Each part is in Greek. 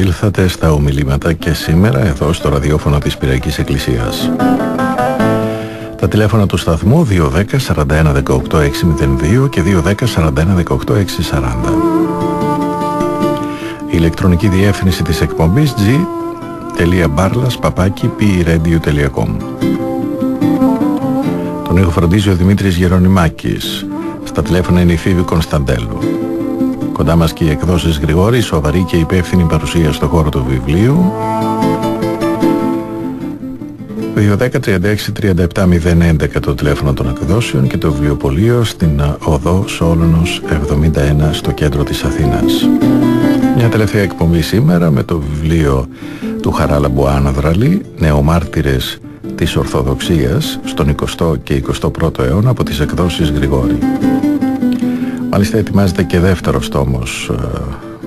Ήλθατε στα ομιλήματα και σήμερα εδώ στο ραδιόφωνο της Πυραϊκής Εκκλησίας. Τα τηλέφωνα του σταθμού 210 41 18 602 και 210 41 18 640. Η ηλεκτρονική διεύθυνση της εκπομπής g.barlas παπάκι Τον έχω φροντίσει ο Δημήτρης Γερονιμάκης. Στα τηλέφωνα είναι η Φίβη Κωνσταντέλου. Κοντά μας και οι εκδόσεις Γρηγόρης, σοβαρή και υπεύθυνη παρουσία στο χώρο του βιβλίου. 210-36-37-011 το τηλέφωνο των εκδόσεων και το βιβλιοπωλείο στην οδό Σόλωνος 71 στο κέντρο της Αθήνας. Μια τελευταία εκπομπή σήμερα με το βιβλίο του Χαράλα Μπουάνα Δραλή «Νεομάρτυρες της Ορθοδοξίας» στον 20ο και 21ο αιώνα από τις εκδόσεις Γρηγόρη. Μάλιστα ετοιμάζεται και δεύτερος τόμος ε,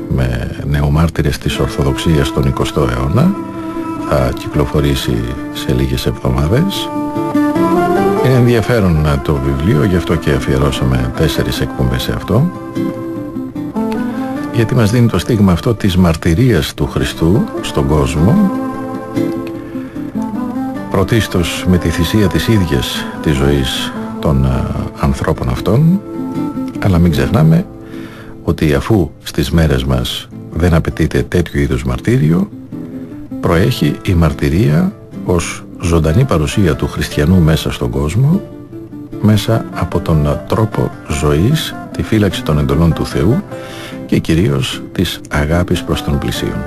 με νεομάρτυρες της Ορθοδοξίας στον 20ο αιώνα. Θα κυκλοφορήσει σε λίγες εβδομάδες. Είναι ενδιαφέρον ε, το βιβλίο, γι' αυτό και αφιερώσαμε τέσσερις εκπομπές σε αυτό. Γιατί μας δίνει το στίγμα αυτό της μαρτυρίας του Χριστού στον κόσμο πρωτίστως με τη θυσία της ίδιας της ζωής των ε, ανθρώπων αυτών αλλά μην ξεχνάμε ότι αφού στις μέρες μας δεν απαιτείται τέτοιο είδους μαρτύριο, προέχει η μαρτυρία ως ζωντανή παρουσία του χριστιανού μέσα στον κόσμο, μέσα από τον τρόπο ζωής, τη φύλαξη των εντολών του Θεού και κυρίως της αγάπης προς τον πλησίον.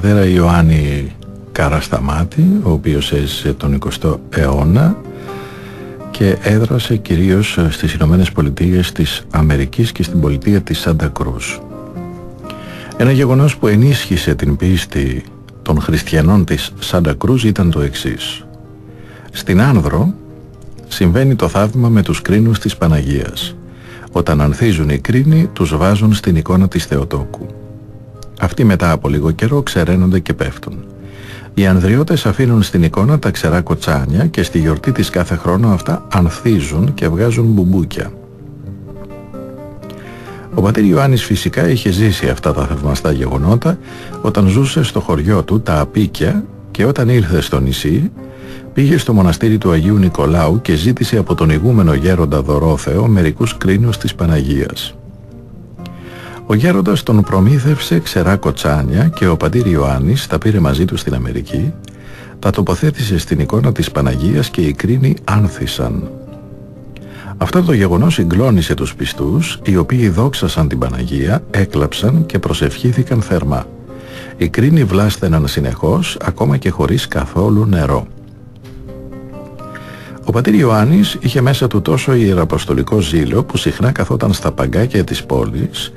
Πατέρα Ιωάννη Καρασταμάτη, ο οποίος έζησε τον 20ο αιώνα και έδρασε κυρίως στις Ηνωμένες Πολιτείες της Αμερικής και στην πολιτεία της Σάντα Κρούς. Ένα γεγονός που ενίσχυσε την πίστη των χριστιανών της Σάντα Κρούς ήταν το εξής. Στην Άνδρο συμβαίνει το θαύμα με τους κρίνους της Παναγίας. Όταν ανθίζουν οι κρίνοι τους βάζουν στην εικόνα της Θεοτόκου. Αυτοί μετά από λίγο καιρό ξεραίνονται και πέφτουν. Οι ανδριώτες αφήνουν στην εικόνα τα ξερά κοτσάνια και στη γιορτή της κάθε χρόνο αυτά ανθίζουν και βγάζουν μπουμπούκια. Ο πατήρ Ιωάννης φυσικά είχε ζήσει αυτά τα θαυμαστά γεγονότα όταν ζούσε στο χωριό του τα Απίκια και όταν ήρθε στο νησί πήγε στο μοναστήρι του Αγίου Νικολάου και ζήτησε από τον ηγούμενο γέροντα Δωρόθεο μερικούς κρίνους της Παναγίας. Ο γέροντας τον προμήθευσε ξερά κοτσάνια και ο πατήρ Ιωάννης τα πήρε μαζί του στην Αμερική, τα τοποθέτησε στην εικόνα της Παναγίας και οι κρίνοι άνθησαν. Αυτό το γεγονός συγκλώνησε τους πιστούς, οι οποίοι δόξασαν την Παναγία, έκλαψαν και προσευχήθηκαν θερμά. Οι κρίνοι βλάστεναν συνεχώς, ακόμα και χωρίς καθόλου νερό. Ο πατήρ Ιωάννης είχε μέσα του τόσο ιεραποστολικό ζήλο που συχνά καθόταν στα παγκάκια της πόλης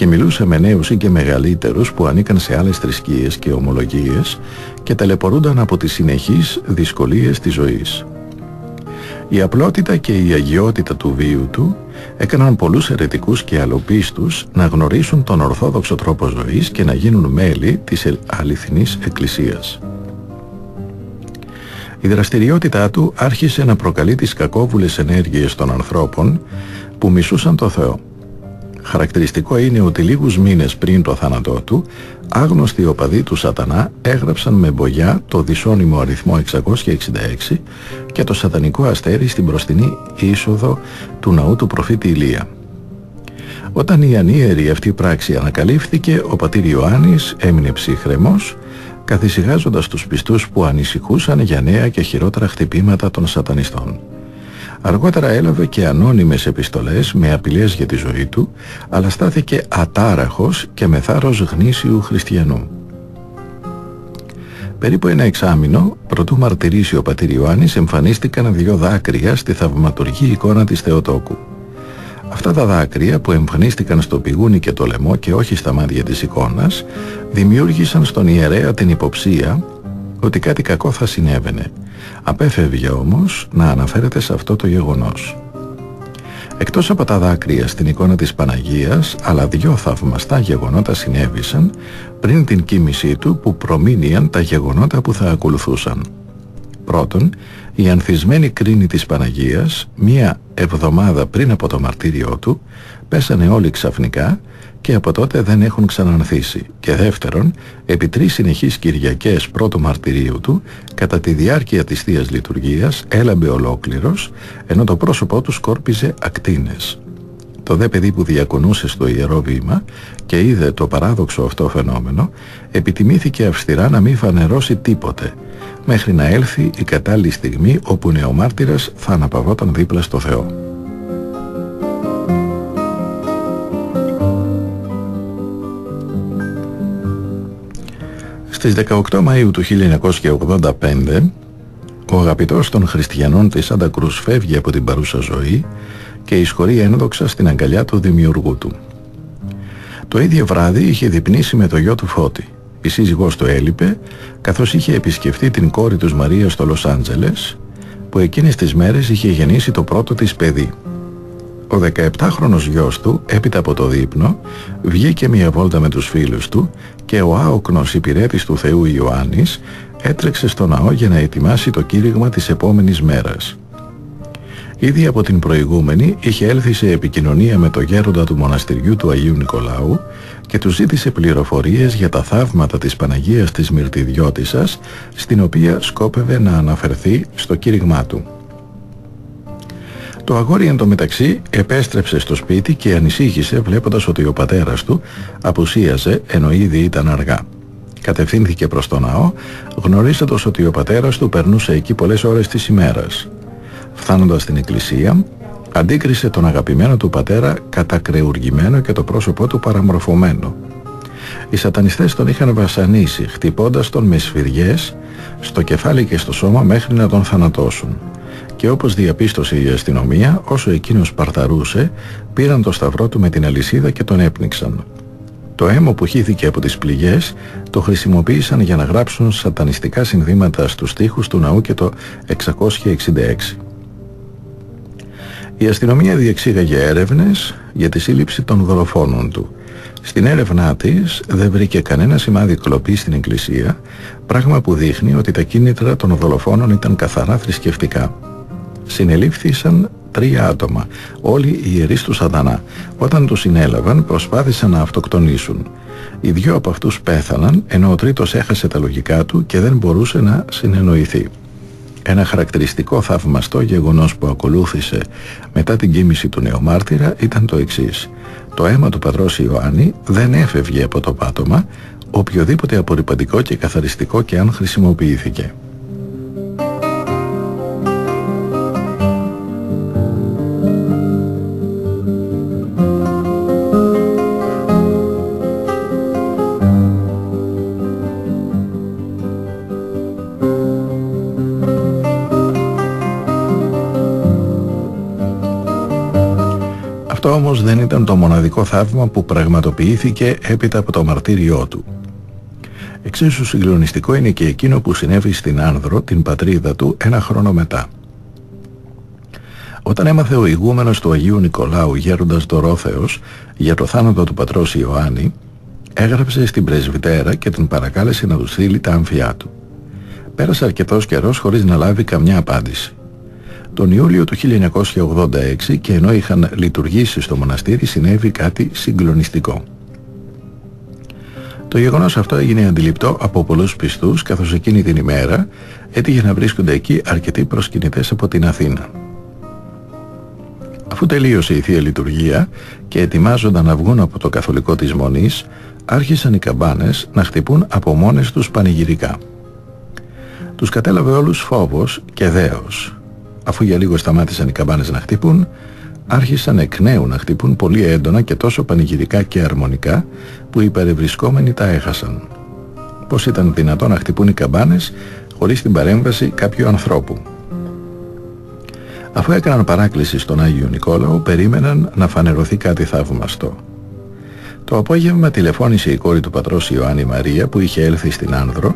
και μιλούσε με νέους ή και μεγαλύτερους που ανήκαν σε άλλες θρησκείες και ομολογίες και ταλαιπωρούνταν από τις συνεχείς δυσκολίες της ζωής. Η απλότητα και η αγιότητα του βίου του έκαναν πολλούς ερετικούς και αλλοπίστους να γνωρίσουν τον ορθόδοξο τρόπο ζωής και να γίνουν μέλη της αληθινής εκκλησίας. Η δραστηριότητά του άρχισε να προκαλεί τις κακόβουλες ενέργειες των ανθρώπων που μισούσαν το Θεό. Χαρακτηριστικό είναι ότι λίγους μήνες πριν το θάνατό του, άγνωστοι οπαδοί του σατανά έγραψαν με μπογιά το δυσόνυμο αριθμό 666 και το σατανικό αστέρι στην μπροστινή είσοδο του ναού του προφήτη Ηλία. Όταν η ανίερη αυτή πράξη ανακαλύφθηκε, ο πατήρ Ιωάννης έμεινε ψυχρεμός καθησυχάζοντας τους πιστούς που ανησυχούσαν για νέα και χειρότερα χτυπήματα των σατανιστών. Αργότερα έλαβε και ανώνυμες επιστολές με απειλές για τη ζωή του, αλλά στάθηκε ατάραχος και με θάρρος γνήσιου χριστιανού. Περίπου ένα εξάμηνο, προτού μαρτυρήσει ο πατήρ Ιωάννης, εμφανίστηκαν δύο δάκρυα στη θαυματουργή εικόνα της Θεοτόκου. Αυτά τα δάκρυα που εμφανίστηκαν στο πηγούνι και το λαιμό και όχι στα μάτια της εικόνας, δημιούργησαν στον ιερέα την υποψία ότι κάτι κακό θα συνέβαινε. Απέφευγε όμως να αναφέρεται σε αυτό το γεγονός. Εκτός από τα δάκρυα στην εικόνα της Παναγίας, αλλά δυο θαυμαστά γεγονότα συνέβησαν πριν την κοίμησή του που προμήνυαν τα γεγονότα που θα ακολουθούσαν. Πρώτον, η ανθισμένη κρίνη της Παναγίας, μία εβδομάδα πριν από το μαρτύριό του, πέσανε όλοι ξαφνικά και από τότε δεν έχουν ξανανθίσει. Και δεύτερον, επί τρεις συνεχείς Κυριακές πρώτου μαρτυρίου του, κατά τη διάρκεια της Θείας Λειτουργίας, έλαμπε ολόκληρος, ενώ το πρόσωπό του σκόρπιζε ακτίνες. Το δε παιδί που διακονούσε στο Ιερό Βήμα και είδε το παράδοξο αυτό φαινόμενο, επιτιμήθηκε αυστηρά να μην φανερώσει τίποτε, μέχρι να έλθει η κατάλληλη στιγμή όπου ο νεομάρτυρας θα αναπαυόταν δίπλα στο Θεό. Στις 18 Μαΐου του 1985 ο αγαπητός των χριστιανών της Σάντα Κρούς φεύγει από την παρούσα ζωή και εισχωρεί ένδοξα στην αγκαλιά του δημιουργού του. Το ίδιο βράδυ είχε διπνήσει με το γιο του Φώτη. Η σύζυγός του έλειπε καθώς είχε επισκεφτεί την κόρη τους Μαρία στο Λος Άντζελες που εκείνες τις μέρες είχε γεννήσει το πρώτο της παιδί. Ο 17χρονος γιος του, έπειτα από το δείπνο, βγήκε μια βόλτα με τους φίλους του και ο άοκνος υπηρέτης του Θεού Ιωάννης έτρεξε στο ναό για να ετοιμάσει το κήρυγμα της επόμενης μέρας. Ήδη από την προηγούμενη είχε έλθει σε επικοινωνία με το γέροντα του μοναστηριού του Αγίου Νικολάου και του ζήτησε πληροφορίες για τα θαύματα της Παναγίας της Μυρτιδιώτισσας στην οποία σκόπευε να αναφερθεί στο κήρυγμά του. Το αγόρι εν τω μεταξύ επέστρεψε στο σπίτι και ανησύχησε βλέποντας ότι ο πατέρας του απουσίαζε ενώ ήδη ήταν αργά. Κατευθύνθηκε προς το ναό γνωρίζοντας ότι ο πατέρας του περνούσε εκεί πολλές ώρες της ημέρας. Φτάνοντας στην εκκλησία αντίκρισε τον αγαπημένο του πατέρα κατακρεουργημένο και το πρόσωπό του παραμορφωμένο. Οι σατανιστές τον είχαν βασανίσει χτυπώντας τον με σφυριές στο κεφάλι και στο σώμα μέχρι να τον θανατώσουν και όπως διαπίστωσε η αστυνομία, όσο εκείνος παρταρούσε, πήραν το σταυρό του με την αλυσίδα και τον έπνιξαν. Το αίμα που χύθηκε από τις πληγές το χρησιμοποίησαν για να γράψουν σατανιστικά συνδύματα στους τοίχους του ναού και το 666. Η αστυνομία διεξήγαγε έρευνες για τη σύλληψη των δολοφόνων του. Στην έρευνά της δεν βρήκε κανένα σημάδι κλοπής στην εκκλησία, πράγμα που δείχνει ότι τα κίνητρα των δολοφόνων ήταν καθαρά θρησκευτικά συνελήφθησαν τρία άτομα, όλοι οι ιερείς του Σατανά. Όταν τους συνέλαβαν προσπάθησαν να αυτοκτονήσουν. Οι δυο από αυτούς πέθαναν, ενώ ο τρίτος έχασε τα λογικά του και δεν μπορούσε να συνεννοηθεί. Ένα χαρακτηριστικό θαυμαστό γεγονός που ακολούθησε μετά την κοίμηση του νεομάρτυρα ήταν το εξής. Το αίμα του πατρός Ιωάννη δεν έφευγε από το πάτωμα, οποιοδήποτε απορριπαντικό και καθαριστικό και αν χρησιμοποιήθηκε. Ήταν το μοναδικό θαύμα που πραγματοποιήθηκε έπειτα από το μαρτύριό του. Εξίσου συγκλονιστικό είναι και εκείνο που συνέβη στην Άνδρο, την πατρίδα του, ένα χρόνο μετά. Όταν έμαθε ο ηγούμενος του Αγίου Νικολάου γέροντας Δωρόθεος για το θάνατο του πατρός Ιωάννη, έγραψε στην πρεσβυτέρα και την παρακάλεσε να του στείλει τα άμφιά του. Πέρασε αρκετός καιρός χωρίς να λάβει καμιά απάντηση. Τον Ιούλιο του 1986 και ενώ είχαν λειτουργήσει στο μοναστήρι συνέβη κάτι συγκλονιστικό. Το γεγονός αυτό έγινε αντιληπτό από πολλούς πιστούς καθώς εκείνη την ημέρα έτυχε να βρίσκονται εκεί αρκετοί προσκυνητές από την Αθήνα. Αφού τελείωσε η Θεία Λειτουργία και ετοιμάζονταν να βγουν από το καθολικό της Μονής, άρχισαν οι καμπάνες να χτυπούν από μόνες τους πανηγυρικά. Τους κατέλαβε όλους φόβος και δέος Αφού για λίγο σταμάτησαν οι καμπάνες να χτυπούν, άρχισαν εκ νέου να χτυπούν πολύ έντονα και τόσο πανηγυρικά και αρμονικά που οι παρευρισκόμενοι τα έχασαν. Πώς ήταν δυνατόν να χτυπούν οι καμπάνες χωρίς την παρέμβαση κάποιου ανθρώπου. Αφού έκαναν παράκληση στον Άγιο Νικόλαο, περίμεναν να φανερωθεί κάτι θαυμαστό. Το απόγευμα τηλεφώνησε η κόρη του πατρός Ιωάννη Μαρία που είχε έλθει στην Άνδρο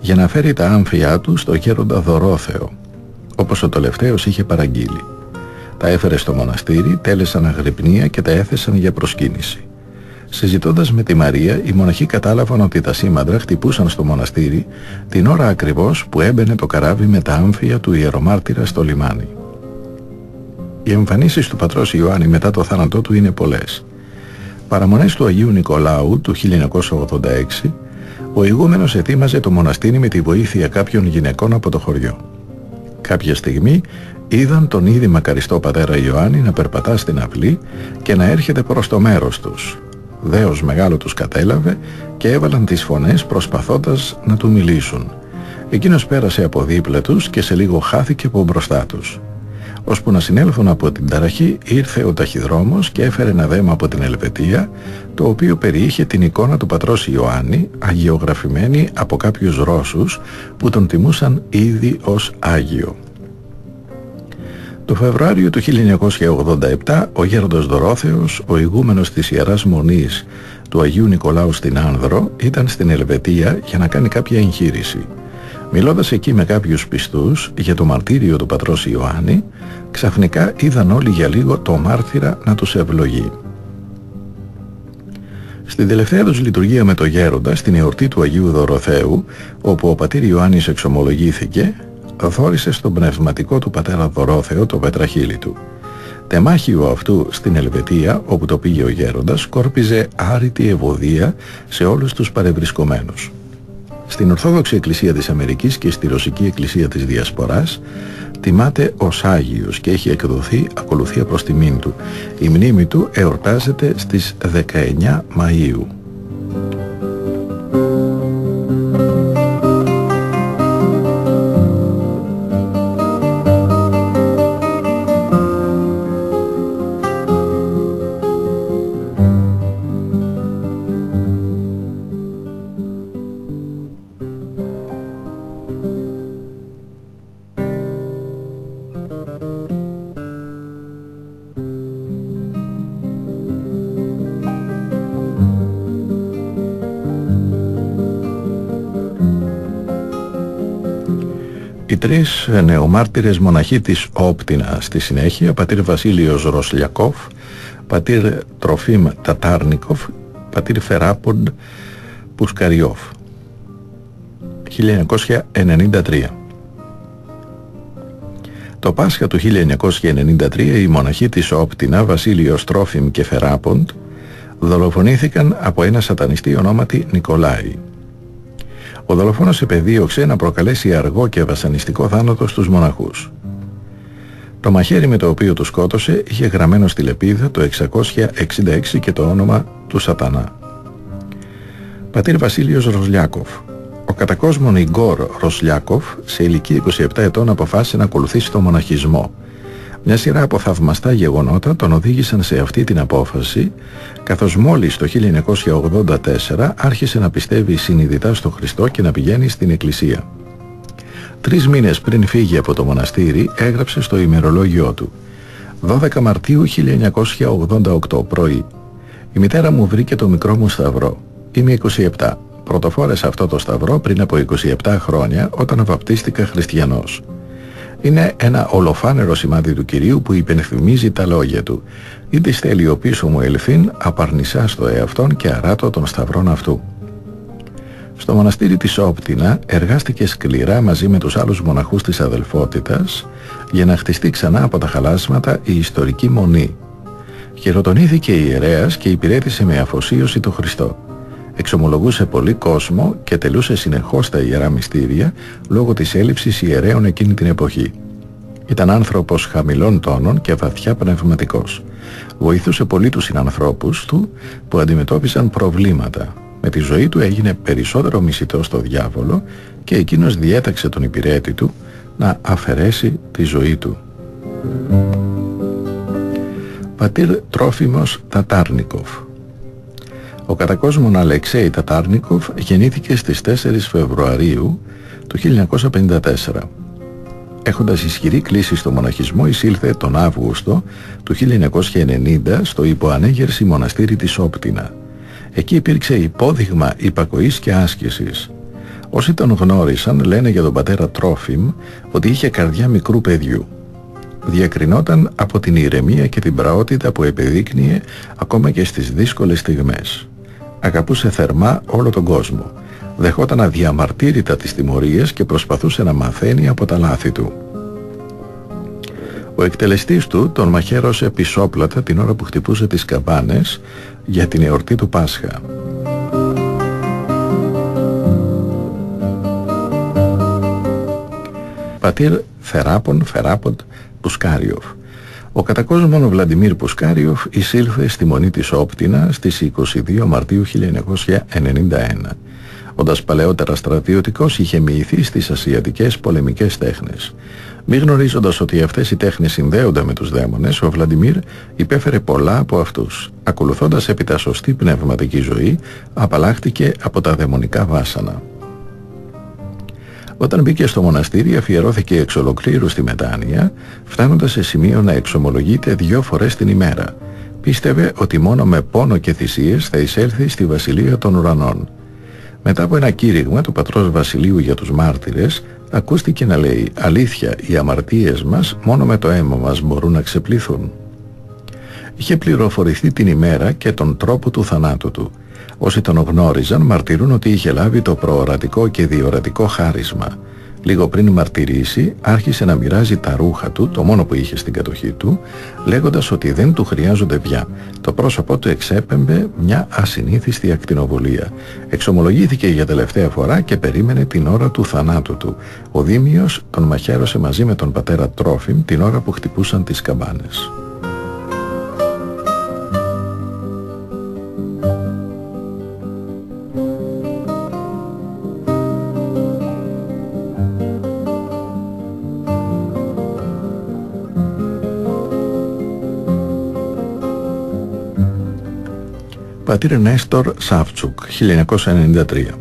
για να φέρει τα άμφια του στο γέροντα Δωρόθεο όπως ο τελευταίος είχε παραγγείλει. Τα έφερε στο μοναστήρι, τέλεσαν αγρυπνία και τα έθεσαν για προσκύνηση. Συζητώντας με τη Μαρία, οι μοναχοί κατάλαβαν ότι τα σήμαντρα χτυπούσαν στο μοναστήρι την ώρα ακριβώς που έμπαινε το καράβι με τα άμφια του ιερομάρτυρα στο λιμάνι. Οι εμφανίσεις του πατρός Ιωάννη μετά το θάνατό του είναι πολλές. Παραμονές του Αγίου Νικολάου του 1986, ο ηγούμενος ετοίμαζε το μοναστήρι με τη βοήθεια κάποιων γυναικών από το χωριό. Κάποια στιγμή είδαν τον ήδη μακαριστό πατέρα Ιωάννη να περπατά στην αυλή και να έρχεται προς το μέρος τους. Δέος μεγάλο τους κατέλαβε και έβαλαν τις φωνές προσπαθώντας να του μιλήσουν. Εκείνος πέρασε από δίπλα τους και σε λίγο χάθηκε από μπροστά τους. Ώσπου να συνέλθουν από την ταραχή ήρθε ο ταχυδρόμος και έφερε ένα δέμα από την Ελβετία το οποίο περιείχε την εικόνα του πατρός Ιωάννη αγιογραφημένη από κάποιους Ρώσους που τον τιμούσαν ήδη ως Άγιο. Το Φεβρουάριο του 1987 ο γέροντος Δωρόθεος, ο ηγούμενος της Ιεράς Μονής του Αγίου Νικολάου στην Άνδρο ήταν στην Ελβετία για να κάνει κάποια εγχείρηση. Μιλώντας εκεί με κάποιους πιστούς για το μαρτύριο του πατρός Ιωάννη, ξαφνικά είδαν όλοι για λίγο το μάρτυρα να τους ευλογεί. Στην τελευταία τους λειτουργία με το γέροντα, στην εορτή του Αγίου Δωροθέου, όπου ο πατήρ Ιωάννης εξομολογήθηκε, δόρισε στον πνευματικό του πατέρα Δωρόθεο το πετραχύλι του. Τεμάχιο αυτού στην Ελβετία, όπου το πήγε ο γέροντας, σκόρπιζε άρρητη ευωδία σε όλους τους παρευρισκομένους. Στην Ορθόδοξη Εκκλησία της Αμερικής και στη Ρωσική Εκκλησία της Διασποράς τιμάται ως Άγιος και έχει εκδοθεί ακολουθία προς τιμήν του. Η μνήμη του εορτάζεται στις 19 Μαΐου. Οι τρεις νεομάρτυρες μοναχοί της Όπτινα στη συνέχεια, πατήρ Βασίλειος Ροσλιακόφ, πατήρ Τροφίμ Τατάρνικοφ, πατήρ Φεράποντ Πουσκαριόφ. 1993 Το Πάσχα του 1993 οι μοναχοί της Όπτινα, Βασίλειος Τρόφιμ και Φεράποντ, δολοφονήθηκαν από ένα σατανιστή ονόματι Νικολάη. Ο δολοφόνος επεδίωξε να προκαλέσει αργό και βασανιστικό θάνατο στους μοναχούς. Το μαχαίρι με το οποίο του σκότωσε είχε γραμμένο στη λεπίδα το 666 και το όνομα του Σατανά. Πατήρ Βασίλειος Ροσλιάκοφ Ο κατακόσμων Ιγκόρ Ροσλιάκοφ σε ηλικία 27 ετών αποφάσισε να ακολουθήσει το μοναχισμό μια σειρά από θαυμαστά γεγονότα τον οδήγησαν σε αυτή την απόφαση, καθώς μόλις το 1984 άρχισε να πιστεύει συνειδητά στο Χριστό και να πηγαίνει στην Εκκλησία. Τρεις μήνες πριν φύγει από το μοναστήρι έγραψε στο ημερολόγιό του 12 Μαρτίου 1988 πρωί Η μητέρα μου βρήκε το μικρό μου σταυρό. Είμαι 27. Πρωτοφόρεσα αυτό το σταυρό πριν από 27 χρόνια όταν βαπτίστηκα χριστιανός. Είναι ένα ολοφάνερο σημάδι του Κυρίου που υπενθυμίζει τα λόγια του. Είτε στέλνει ο πίσω μου ελφίν, απαρνησά στο εαυτόν και αράτω των σταυρών αυτού. Στο μοναστήρι της Όπτινα εργάστηκε σκληρά μαζί με τους άλλους μοναχούς της αδελφότητας για να χτιστεί ξανά από τα χαλάσματα η ιστορική μονή. Χειροτονήθηκε ιερέας και υπηρέτησε με αφοσίωση το Χριστό εξομολογούσε πολύ κόσμο και τελούσε συνεχώς τα ιερά μυστήρια λόγω της έλλειψης ιερέων εκείνη την εποχή. Ήταν άνθρωπος χαμηλών τόνων και βαθιά πνευματικός. Βοηθούσε πολύ τους συνανθρώπους του που αντιμετώπισαν προβλήματα. Με τη ζωή του έγινε περισσότερο μισητό στο διάβολο και εκείνος διέταξε τον υπηρέτη του να αφαιρέσει τη ζωή του. Πατήρ Τρόφιμος Τατάρνικοφ ο κατακόσμων Αλεξέη Τατάρνικοφ γεννήθηκε στις 4 Φεβρουαρίου του 1954. Έχοντας ισχυρή κλίση στο μοναχισμό εισήλθε τον Αύγουστο του 1990 στο υποανέγερση μοναστήρι της Όπτινα. Εκεί υπήρξε υπόδειγμα υπακοής και άσκησης. Όσοι τον γνώρισαν λένε για τον πατέρα Τρόφιμ ότι είχε καρδιά μικρού παιδιού. διακρινόταν από την ηρεμία και την πραότητα που επιδείκνυε ακόμα και στις δύσκολες στιγμές. Αγαπούσε θερμά όλο τον κόσμο. Δεχόταν αδιαμαρτύρητα τις τιμωρίες και προσπαθούσε να μαθαίνει από τα λάθη του. Ο εκτελεστής του τον μαχαίρωσε πισόπλατα την ώρα που χτυπούσε τις καμπάνες για την εορτή του Πάσχα. Πατήρ Θεράπον Φεράποντ Πουσκάριοφ. Ο κατακόσμων ο Βλαντιμίρ Πουσκάριοφ εισήλθε στη Μονή της Όπτινα στις 22 Μαρτίου 1991. Όντας παλαιότερα στρατιωτικός είχε μοιηθεί στις ασιατικές πολεμικές τέχνες. Μη γνωρίζοντας ότι αυτές οι τέχνες συνδέονται με τους δαίμονες, ο Βλαντιμίρ υπέφερε πολλά από αυτούς. Ακολουθώντας έπειτα σωστή πνευματική ζωή, απαλλάχτηκε από τα δαιμονικά βάσανα. Όταν μπήκε στο μοναστήρι αφιερώθηκε εξ ολοκλήρου στη μετάνοια, φτάνοντας σε σημείο να εξομολογείται δυο φορές την ημέρα. Πίστευε ότι μόνο με πόνο και θυσίες θα εισέλθει στη Βασιλεία των Ουρανών. Μετά από ένα κήρυγμα του πατρός Βασιλείου για τους μάρτυρες, ακούστηκε να λέει «Αλήθεια, οι αμαρτίες μας μόνο με το αίμα μας μπορούν να ξεπληθούν». Είχε πληροφορηθεί την ημέρα και τον τρόπο του θανάτου του. Όσοι τον γνώριζαν μαρτυρούν ότι είχε λάβει το προορατικό και διορατικό χάρισμα. Λίγο πριν μαρτυρήσει, άρχισε να μοιράζει τα ρούχα του, το μόνο που είχε στην κατοχή του, λέγοντας ότι δεν του χρειάζονται πια. Το πρόσωπό του εξέπεμπε μια ασυνήθιστη ακτινοβολία. Εξομολογήθηκε για τελευταία φορά και περίμενε την ώρα του θανάτου του. Ο Δήμιος τον μαχαίρωσε μαζί με τον πατέρα Τρόφιμ την ώρα που χτυπούσαν τις καμπάνες. Πατήρ Νέστορ Σάφτσουκ, 1993.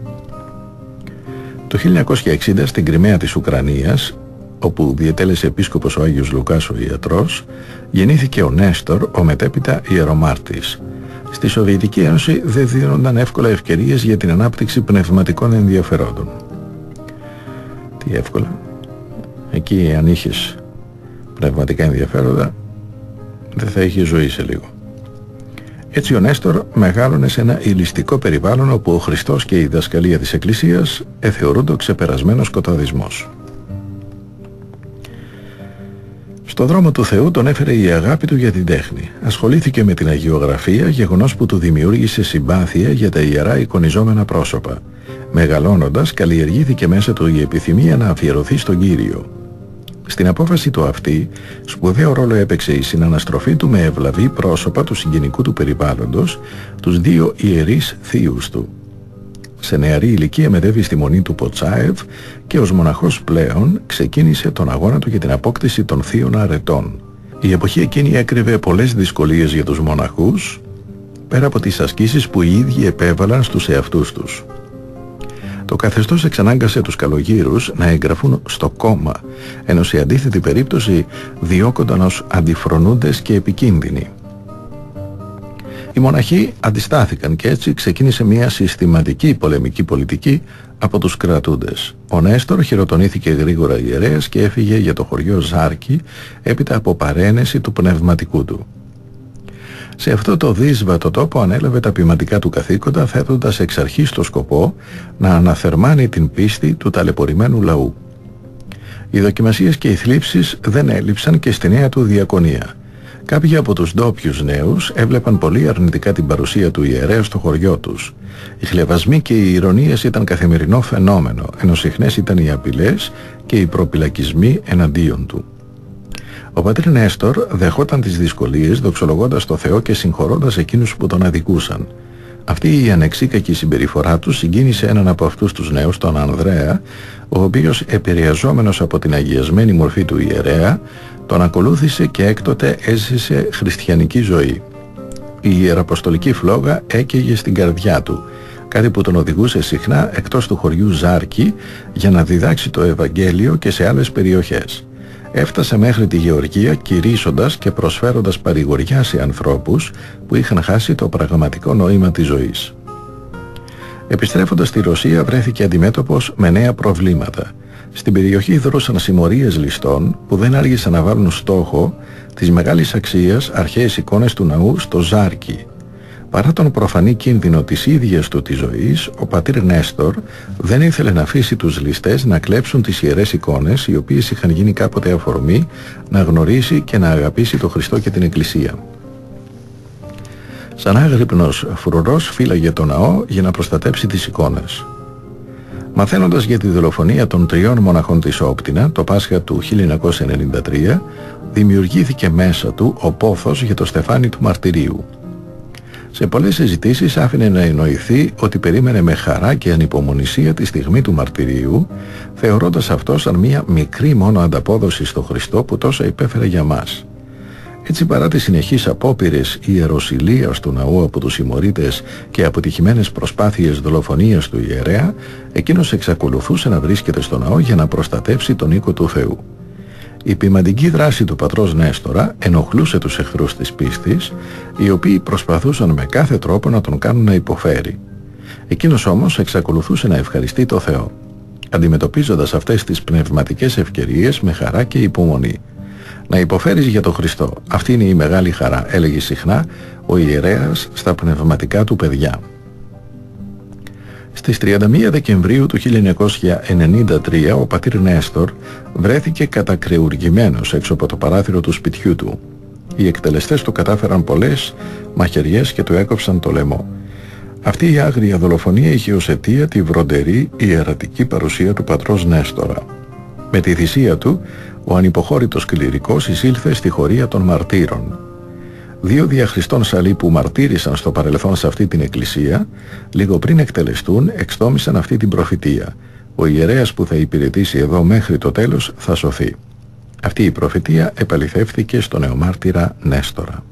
Το 1960 στην Κρυμαία της Ουκρανίας, όπου διετέλεσε επίσκοπος ο Άγιος Λουκάς ο ιατρός, γεννήθηκε ο Νέστορ, ο μετέπειτα ιερομάρτης. Στη Σοβιετική Ένωση δεν δίνονταν εύκολα ευκαιρίες για την ανάπτυξη πνευματικών ενδιαφερόντων. Τι εύκολα. Εκεί αν είχες πνευματικά ενδιαφέροντα, δεν θα είχες ζωή σε λίγο. Έτσι ο Νέστορ μεγάλωνε σε ένα ηλιστικό περιβάλλον όπου ο Χριστός και η δασκαλία της Εκκλησίας εθεωρούνται ο ξεπερασμένος σκοταδισμός. Στο δρόμο του Θεού τον έφερε η αγάπη του για την τέχνη. Ασχολήθηκε με την αγιογραφία, γεγονός που του δημιούργησε συμπάθεια για τα ιερά εικονιζόμενα πρόσωπα. Μεγαλώνοντας, καλλιεργήθηκε μέσα του η επιθυμία να αφιερωθεί στον Κύριο. Στην απόφαση του αυτή, σπουδαίο ρόλο έπαιξε η συναναστροφή του με ευλαβή πρόσωπα του συγγενικού του περιβάλλοντος, τους δύο ιερείς θείους του. Σε νεαρή ηλικία μετέβη στη μονή του Ποτσάευ και ως μοναχός πλέον ξεκίνησε τον αγώνα του για την απόκτηση των θείων αρετών. Η εποχή εκείνη έκρυβε πολλές δυσκολίες για τους μοναχούς, πέρα από τις ασκήσεις που οι ίδιοι επέβαλαν στους εαυτούς τους. Το καθεστώς εξανάγκασε τους καλογύρους να εγγραφούν στο κόμμα, ενώ σε αντίθετη περίπτωση διώκονταν ως αντιφρονούντες και επικίνδυνοι. Οι μοναχοί αντιστάθηκαν και έτσι ξεκίνησε μια συστηματική πολεμική πολιτική από τους κρατούντες. Ο Νέστορ χειροτονήθηκε γρήγορα ιερέας και έφυγε για το χωριό Ζάρκι έπειτα από παρένεση του πνευματικού του. Σε αυτό το δύσβατο τόπο ανέλαβε τα ποιηματικά του καθήκοντα θέτοντας εξ αρχής το σκοπό να αναθερμάνει την πίστη του ταλαιπωρημένου λαού. Οι δοκιμασίες και οι θλίψεις δεν έλειψαν και στη νέα του διακονία. Κάποιοι από τους ντόπιους νέους έβλεπαν πολύ αρνητικά την παρουσία του ιερέα στο χωριό τους. Οι χλεβασμοί και οι ηρωνίες ήταν καθημερινό φαινόμενο, ενώ συχνές ήταν οι απειλές και οι προπυλακισμοί εναντίον του. Ο πατήρ Νέστορ δεχόταν τις δυσκολίες δοξολογώντας το Θεό και συγχωρώντας εκείνους που τον αδικούσαν. Αυτή η ανεξίκακη συμπεριφορά τους συγκίνησε έναν από αυτούς τους νέους, τον Ανδρέα, ο οποίος επηρεαζόμενος από την αγιασμένη μορφή του ιερέα, τον ακολούθησε και έκτοτε έζησε χριστιανική ζωή. Η ιεραποστολική φλόγα έκαιγε στην καρδιά του, κάτι που τον οδηγούσε συχνά εκτός του χωριού Ζάρκη για να διδάξει το Ευαγγέλιο και σε άλλες περιοχές έφτασε μέχρι τη Γεωργία κηρύσσοντας και προσφέροντας παρηγοριά σε ανθρώπους που είχαν χάσει το πραγματικό νόημα της ζωής. Επιστρέφοντας στη Ρωσία βρέθηκε αντιμέτωπος με νέα προβλήματα. Στην περιοχή δρούσαν συμμορίες ληστών που δεν άργησαν να βάλουν στόχο τις μεγάλης αξίας αρχαίες εικόνες του ναού στο Ζάρκι. Παρά τον προφανή κίνδυνο της ίδιας του της ζωής, ο πατήρ Νέστορ δεν ήθελε να αφήσει τους ληστές να κλέψουν τις ιερές εικόνες οι οποίες είχαν γίνει κάποτε αφορμή να γνωρίσει και να αγαπήσει τον Χριστό και την Εκκλησία. Σαν άγρυπνος φρουρός φύλαγε το ναό για να προστατέψει τις εικόνες. Μαθαίνοντας για τη δολοφονία των τριών μοναχών της Όπτινα το Πάσχα του 1993, δημιουργήθηκε μέσα του ο πόθος για το στεφάνι του μαρτυρίου. Σε πολλές συζητήσεις άφηνε να εννοηθεί ότι περίμενε με χαρά και ανυπομονησία τη στιγμή του μαρτυρίου, θεωρώντας αυτό σαν μια μικρή μόνο ανταπόδοση στο Χριστό που τόσα υπέφερε για μας. Έτσι παρά τις συνεχείς απόπειρες ιεροσιλίας του ναού από τους συμμορίτες και αποτυχημένες προσπάθειες δολοφονίας του ιερέα, εκείνος εξακολουθούσε να βρίσκεται στο ναό για να προστατεύσει τον οίκο του Θεού. Η ποιμαντική δράση του πατρός Νέστορα ενοχλούσε τους εχθρούς της πίστης, οι οποίοι προσπαθούσαν με κάθε τρόπο να τον κάνουν να υποφέρει. Εκείνος όμως εξακολουθούσε να ευχαριστεί το Θεό, αντιμετωπίζοντας αυτές τις πνευματικές ευκαιρίες με χαρά και υπομονή. Να υποφέρεις για τον Χριστό. Αυτή είναι η μεγάλη χαρά, έλεγε συχνά ο ιερέας στα πνευματικά του παιδιά. Στις 31 Δεκεμβρίου του 1993 ο πατήρ Νέστορ βρέθηκε κατακρεουργημένος έξω από το παράθυρο του σπιτιού του. Οι εκτελεστές του κατάφεραν πολλές μαχαιριές και του έκοψαν το λαιμό. Αυτή η άγρια δολοφονία είχε ως αιτία τη βροντερή ιερατική παρουσία του πατρός Νέστορα. Με τη θυσία του, ο ανυποχώρητος κληρικός εισήλθε στη χωρία των μαρτύρων. Δύο διαχριστών σαλί που μαρτύρησαν στο παρελθόν σε αυτή την εκκλησία, λίγο πριν εκτελεστούν, εξτόμησαν αυτή την προφητεία. Ο ιερέας που θα υπηρετήσει εδώ μέχρι το τέλος θα σωθεί. Αυτή η προφητεία επαληθεύθηκε στο νεομάρτυρα Νέστορα.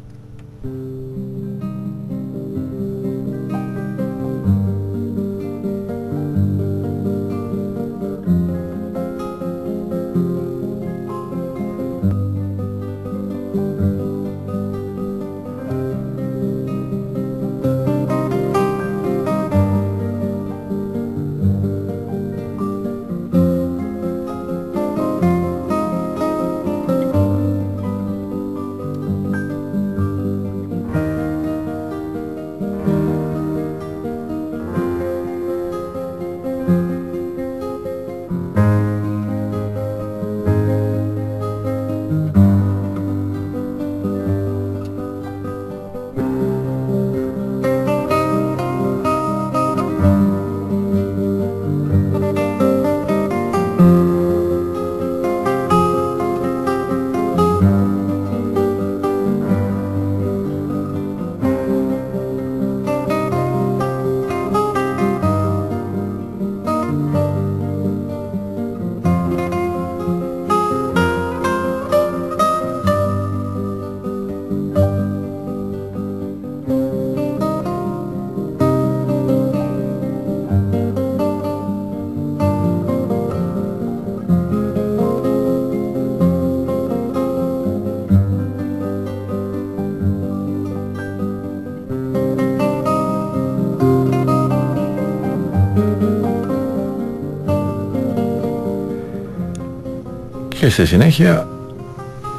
Και στη συνέχεια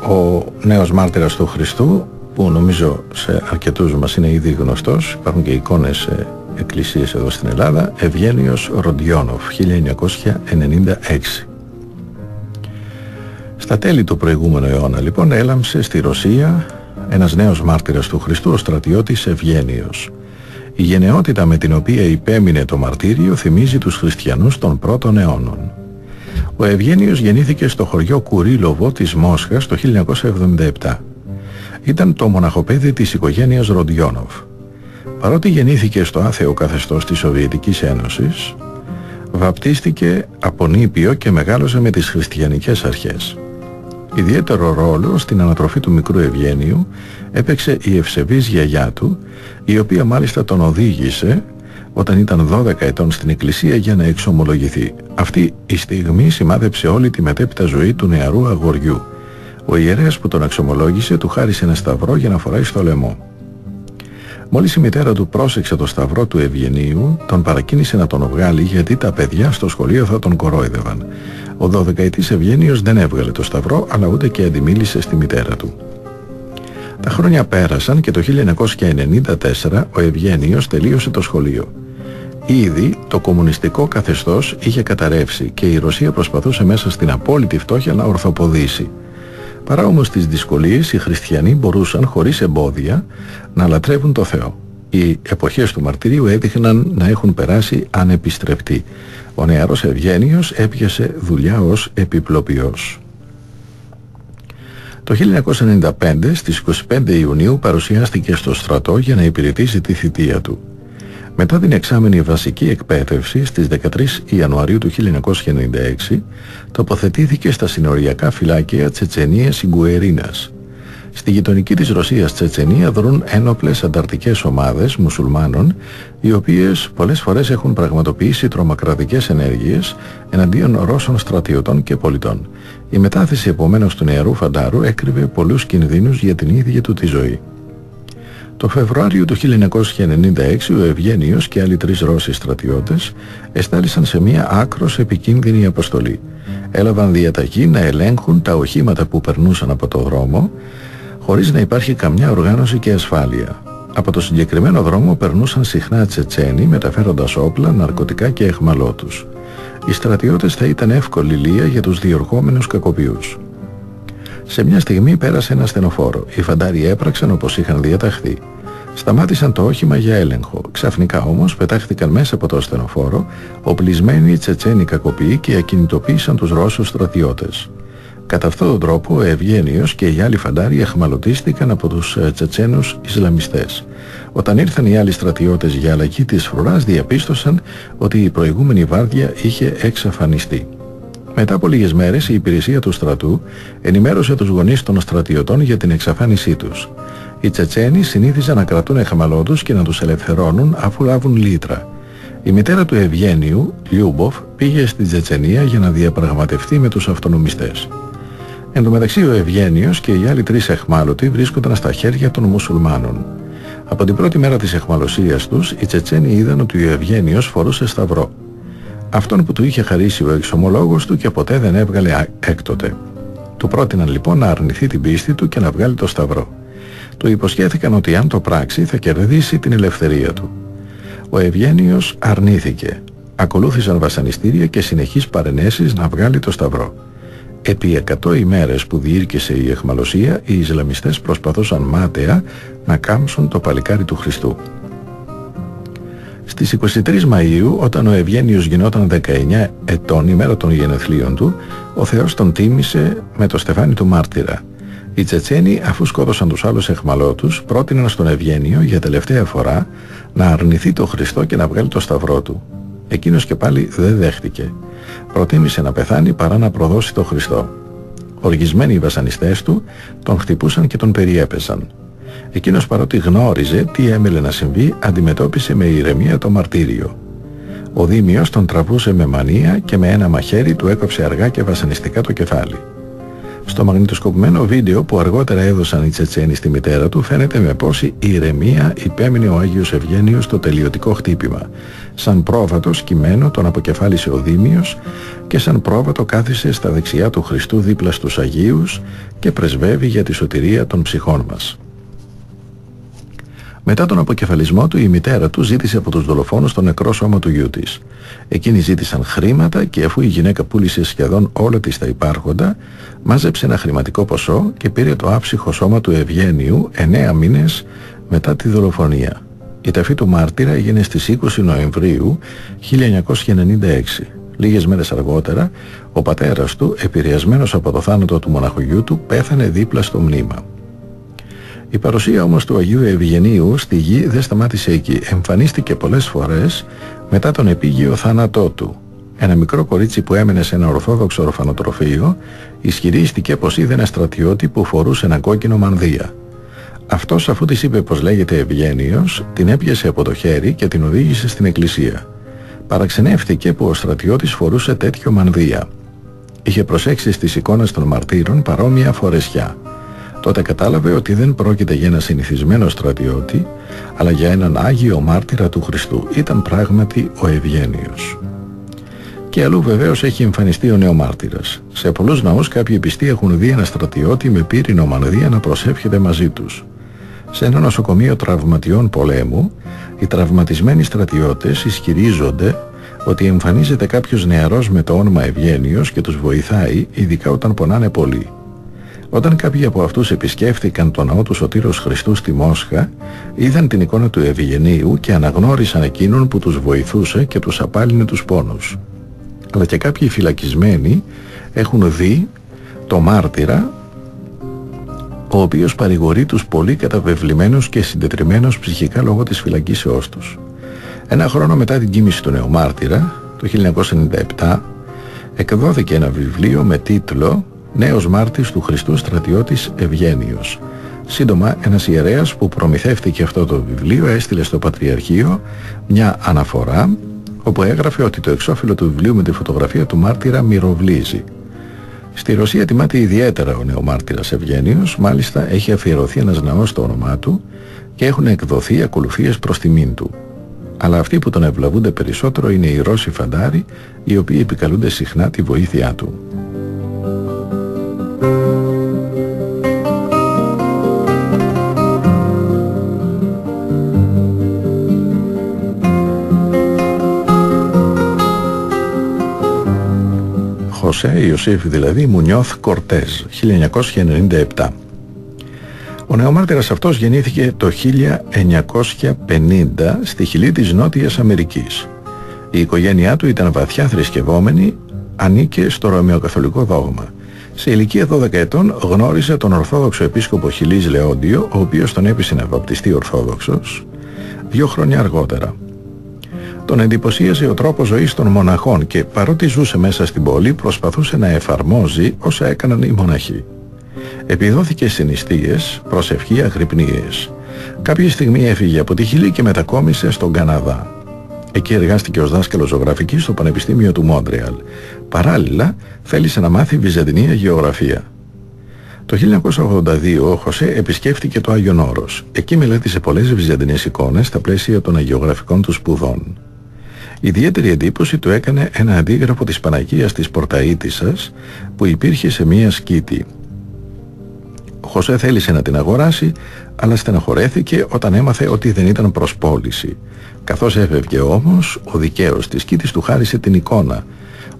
ο νέος μάρτυρας του Χριστού που νομίζω σε αρκετούς μας είναι ήδη γνωστός, υπάρχουν και εικόνες σε εκκλησίες εδώ στην Ελλάδα, Ευγένιος Ροντιόνοφ, 1996. Στα τέλη του προηγούμενου αιώνα λοιπόν έλαμψε στη Ρωσία ένας νέος μάρτυρας του Χριστού, ο στρατιώτης Ευγένιος. Η γενναιότητα με την οποία υπέμεινε το μαρτύριο θυμίζει τους χριστιανούς των πρώτων αιώνων. Ο Ευγένιος γεννήθηκε στο χωριό Κουρίλοβο της Μόσχας το 1977. Ήταν το μοναχοπέδι της οικογένειας Ροντιόνοφ. Παρότι γεννήθηκε στο άθεο καθεστώς της Σοβιετικής Ένωσης, βαπτίστηκε από νήπιο και μεγάλωσε με τις χριστιανικές αρχές. Ιδιαίτερο ρόλο στην ανατροφή του μικρού Ευγένιου έπαιξε η ευσεβής γιαγιά του, η οποία μάλιστα τον οδήγησε όταν ήταν 12 ετών στην εκκλησία για να εξομολογηθεί. Αυτή η στιγμή σημάδεψε όλη τη μετέπειτα ζωή του νεαρού αγοριού. Ο ιερέας που τον εξομολόγησε του χάρισε ένα σταυρό για να φοράει στο λαιμό. Μόλις η μητέρα του πρόσεξε το σταυρό του Ευγενίου, τον παρακίνησε να τον βγάλει γιατί τα παιδιά στο σχολείο θα τον κορόιδευαν. Ο 12ετής Ευγένιος δεν έβγαλε το σταυρό αλλά ούτε και αντιμίλησε στη μητέρα του. Τα χρόνια πέρασαν και το 1994 ο Ευγένιος τελείωσε το σχολείο. Ήδη το κομμουνιστικό καθεστώς είχε καταρρεύσει και η Ρωσία προσπαθούσε μέσα στην απόλυτη φτώχεια να ορθοποδήσει. Παρά όμως τις δυσκολίες οι χριστιανοί μπορούσαν χωρίς εμπόδια να λατρεύουν το Θεό. Οι εποχές του μαρτυρίου έδειχναν να έχουν περάσει ανεπιστρεπτοί. Ο νεαρός Ευγένιος έπιασε δουλειά ως επιπλοποιός. Το 1995 στις 25 Ιουνίου παρουσιάστηκε στο στρατό για να υπηρετήσει τη θητεία του. Μετά την εξάμενη βασική εκπαίδευση στις 13 Ιανουαρίου του 1996 τοποθετήθηκε στα συνοριακά φυλάκια Τσετσενίας Ιγκουερίνας. Στη γειτονική της Ρωσίας Τσετσενία δρούν ένοπλες ανταρτικές ομάδες μουσουλμάνων οι οποίες πολλές φορές έχουν πραγματοποιήσει τρομακρατικές ενέργειες εναντίον Ρώσων στρατιωτών και πολιτών. Η μετάθεση επομένως του νεαρού φαντάρου έκρυβε πολλούς κινδύνους για την ίδια του τη ζωή. Το Φεβρουάριο του 1996 ο Ευγένιος και άλλοι τρεις Ρώσοι στρατιώτες εστάλησαν σε μια άκρος επικίνδυνη αποστολή. Έλαβαν διαταγή να ελέγχουν τα οχήματα που περνούσαν από το δρόμο χωρίς να υπάρχει καμιά οργάνωση και ασφάλεια. Από το συγκεκριμένο δρόμο περνούσαν συχνά Τσετσένοι μεταφέροντας όπλα, ναρκωτικά και εχμαλώτους. Οι στρατιώτες θα ήταν εύκολη λία για τους διορχόμενους κακοποιούς. Σε μια στιγμή πέρασε ένα στενοφόρο. Οι φαντάροι έπραξαν όπως είχαν διαταχθεί. Σταμάτησαν το όχημα για έλεγχο. Ξαφνικά όμως πετάχτηκαν μέσα από το στενοφόρο οπλισμένοι τσετσένοι κακοποιοί και ακινητοποίησαν τους Ρώσους στρατιώτες. Κατά αυτόν τον τρόπο ο Ευγένιος και οι άλλοι φαντάροι εχμαλωτίστηκαν από τους ε, Τσετσένους Ισλαμιστές. Όταν ήρθαν οι άλλοι στρατιώτες για αλλαγή της φρουράς διαπίστωσαν ότι η προηγούμενη βάρδια είχε εξαφανιστεί. Μετά από λίγες μέρες η υπηρεσία του στρατού ενημέρωσε τους γονείς των στρατιωτών για την εξαφάνισή τους. Οι Τσετσένοι συνήθιζαν να κρατούν αιχμαλώτους και να τους ελευθερώνουν αφού λάβουν λίτρα. Η μητέρα του Ευγένιου, Λιούμποφ, πήγε στη Τσετσενία για να διαπραγματευτεί με τους αυτονομιστές. Εν τω μεταξύ ο Ευγένιος και οι άλλοι τρεις αιχμάλωτοι βρίσκονταν στα χέρια των μουσουλμάνων. Από την πρώτη μέρα της εχμαλωσίας τους, οι Τσετσένοι είδαν ότι ο Ευγένιος φορούσε σταυρό. Αυτόν που του είχε χαρίσει ο εξομολόγος του και ποτέ δεν έβγαλε έκτοτε. Του πρότειναν λοιπόν να αρνηθεί την πίστη του και να βγάλει το σταυρό. Του υποσχέθηκαν ότι αν το πράξει θα κερδίσει την ελευθερία του. Ο Ευγένιος αρνήθηκε. Ακολούθησαν βασανιστήρια και συνεχείς παρενέσεις να βγάλει το σταυρό. Επί 100 ημέρες που διήρκησε η εχμαλωσία, οι Ισλαμιστές προσπαθούσαν μάταια να κάμψουν το παλικάρι του Χριστού. Στις 23 Μαΐου, όταν ο Ευγένιος γινόταν 19 ετών ημέρα των γενεθλίων του, ο Θεός τον τίμησε με το στεφάνι του μάρτυρα. Οι Τσετσένοι, αφού σκότωσαν τους άλλους εχμαλώτους, πρότειναν στον Ευγένιο για τελευταία φορά να αρνηθεί το Χριστό και να βγάλει το σταυρό του. Εκείνος και πάλι δεν δέχτηκε. Προτίμησε να πεθάνει παρά να προδώσει το Χριστό. Οργισμένοι οι βασανιστές του τον χτυπούσαν και τον περιέπεσαν. Εκείνος παρότι γνώριζε τι έμελε να συμβεί, αντιμετώπισε με ηρεμία το μαρτύριο. Ο Δήμιος τον τραβούσε με μανία και με ένα μαχαίρι του έκοψε αργά και βασανιστικά το κεφάλι. Στο μαγνητοσκοπημένο βίντεο που αργότερα έδωσαν οι Τσετσένοι στη μητέρα του φαίνεται με πόση ηρεμία υπέμεινε ο Άγιος Ευγένιος στο τελειωτικό χτύπημα. Σαν πρόβατο σκυμμένο τον αποκεφάλισε ο Δήμιος και σαν πρόβατο κάθισε στα δεξιά του Χριστού δίπλα στους Αγίους και πρεσβεύει για τη σωτηρία των ψυχών μας. Μετά τον αποκεφαλισμό του, η μητέρα του ζήτησε από τους δολοφόνους το νεκρό σώμα του γιού της. Εκείνοι ζήτησαν χρήματα και αφού η γυναίκα πούλησε σχεδόν όλα της τα υπάρχοντα, μάζεψε ένα χρηματικό ποσό και πήρε το άψυχο σώμα του Ευγένιου εννέα μήνες μετά τη δολοφονία. Η ταφή του μάρτυρα έγινε στις 20 Νοεμβρίου 1996. Λίγες μέρες αργότερα, ο πατέρας του, επηρεασμένος από το θάνατο του μοναχογιού του, πέθανε δίπλα στο μνήμα. Η παρουσία όμως του Αγίου Ευγενίου στη γη δεν σταμάτησε εκεί. Εμφανίστηκε πολλές φορές μετά τον επίγειο θάνατό του. Ένα μικρό κορίτσι που έμενε σε ένα ορθόδοξο ορφανοτροφείο ισχυρίστηκε πως είδε ένα στρατιώτη που φορούσε ένα κόκκινο μανδύα. Αυτός αφού της είπε πως λέγεται Ευγένιος, την έπιασε από το χέρι και την οδήγησε στην εκκλησία. Παραξενεύτηκε που ο στρατιώτης φορούσε τέτοιο μανδύα. Είχε προσέξει στις εικόνες των μαρτύρων παρόμοια φορεσιά. Τότε κατάλαβε ότι δεν πρόκειται για ένα συνηθισμένο στρατιώτη, αλλά για έναν Άγιο Μάρτυρα του Χριστού. Ήταν πράγματι ο Ευγένιος. Και αλλού βεβαίως έχει εμφανιστεί ο νεομάρτυρας. Σε πολλούς ναούς κάποιοι πιστοί έχουν δει ένα στρατιώτη με πύρινο μανδύα να προσεύχεται μαζί τους. Σε ένα νοσοκομείο τραυματιών πολέμου, οι τραυματισμένοι στρατιώτες ισχυρίζονται ότι εμφανίζεται κάποιος νεαρός με το όνομα Ευγένιος και τους βοηθάει, ειδικά όταν πονάνε πολύ. Όταν κάποιοι από αυτούς επισκέφθηκαν το ναό τους Σωτήρος Χριστούς στη Μόσχα, είδαν την εικόνα του Ευγενίου και αναγνώρισαν εκείνον που τους βοηθούσε και τους απάλυνε τους πόνους. Αλλά και κάποιοι φυλακισμένοι έχουν δει το μάρτυρα ο οποίος παρηγορεί τους πολύ καταβεβλημένους και συντετριμένους ψυχικά λόγω της φυλακίσεώς τους. Ένα χρόνο μετά την κίνηση του νεομάρτυρα, το 1997, εκδόθηκε ένα βιβλίο με τίτλο «Νέος μάρτης του Χριστού στρατιώτης Ευγένιος». Σύντομα, ένας ιερέας που προμηθεύτηκε αυτό το βιβλίο έστειλε στο Πατριαρχείο μια αναφορά όπου έγραφε ότι το εξώφυλλο του βιβλίου με τη φωτογραφία του μάρτυρα μυροβλίζει. Στη Ρωσία τιμάται ιδιαίτερα ο νεομάρτυρας Ευγένιος, μάλιστα έχει αφιερωθεί ένας ναός στο όνομά του και έχουν εκδοθεί ακολουθίες προς τιμήν του. Αλλά αυτοί που τον ευλαβούνται περισσότερο είναι οι Ρώσοι φαντάροι, οι οποίοι επικαλούνται συχνά τη βοήθειά του. Χωσέ Ιωσήφ δηλαδή Μουνιώθ Κορτέζ 1997 Ο νεομάρτυρας αυτός γεννήθηκε το 1950 στη χιλή της Νότιας Αμερικής. Η οικογένειά του ήταν βαθιά θρησκευόμενη, ανήκε στο ρωμαιοκαθολικό δόγμα. Σε ηλικία 12 ετών γνώρισε τον Ορθόδοξο Επίσκοπο Χιλής Λεόντιο, ο οποίος τον έπεισε να βαπτιστεί Ορθόδοξος, δύο χρόνια αργότερα. Τον εντυπωσίαζε ο τρόπος ζωής των μοναχών και παρότι ζούσε μέσα στην πόλη προσπαθούσε να εφαρμόζει όσα έκαναν οι μοναχοί. Επιδόθηκε σε νηστείες, προσευχή, αγρυπνίες. Κάποια στιγμή έφυγε από τη Χιλή και μετακόμισε στον Καναδά. Εκεί εργάστηκε ως δάσκαλος ζωγραφικής στο Πανεπιστήμιο του Μόντρεαλ. Παράλληλα, θέλησε να μάθει βυζαντινία γεωγραφία. Το 1982 ο Χωσέ επισκέφτηκε το Άγιον Όρος. Εκεί μελέτησε πολλές βυζαντινές εικόνες στα πλαίσια των αγιογραφικών του σπουδών. Ιδιαίτερη εντύπωση του έκανε ένα αντίγραφο της Παναγίας της Πορταΐτισσας που υπήρχε σε μία σκήτη. Ο Χωσέ θέλησε να την αγοράσει, αλλά στεναχωρέθηκε όταν έμαθε ότι δεν ήταν προς πώληση. Καθώς έφευγε όμως, ο δικαίος της σκήτης του χάρισε την εικόνα.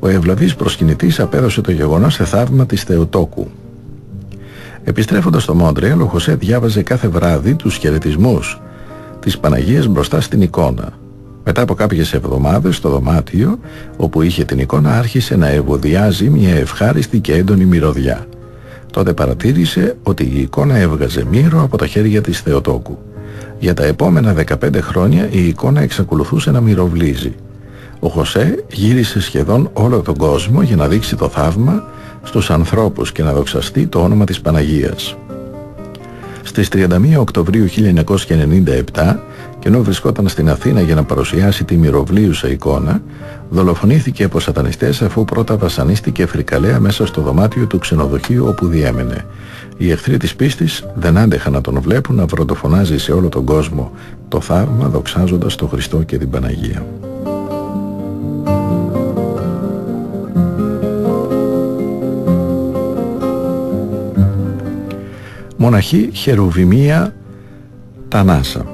Ο ευλαβής προσκυνητής απέδωσε το γεγονός σε θαύμα της Θεοτόκου. Επιστρέφοντας στο Μόντρεαλ, ο Χωσέ διάβαζε κάθε βράδυ τους χαιρετισμούς της Παναγίας μπροστά στην εικόνα. Μετά από κάποιες εβδομάδες στο δωμάτιο όπου είχε την εικόνα άρχισε να ευωδιάζει μια ευχάριστη και έντονη μυρωδιά. Τότε παρατήρησε ότι η εικόνα έβγαζε μύρο από τα χέρια της Θεοτόκου. Για τα επόμενα 15 χρόνια η εικόνα εξακολουθούσε να μυροβλίζει. Ο Χωσέ γύρισε σχεδόν όλο τον κόσμο για να δείξει το θαύμα στους ανθρώπους και να δοξαστεί το όνομα της Παναγίας. Στις 31 Οκτωβρίου 1997 και ενώ βρισκόταν στην Αθήνα για να παρουσιάσει τη μυροβλίουσα εικόνα, δολοφονήθηκε από σατανιστές αφού πρώτα βασανίστηκε φρικαλέα μέσα στο δωμάτιο του ξενοδοχείου όπου διέμενε. Οι εχθροί της πίστης δεν άντεχαν να τον βλέπουν να βροντοφωνάζει σε όλο τον κόσμο το θαύμα δοξάζοντας τον Χριστό και την Παναγία. Μοναχή Χερουβημία Τανάσα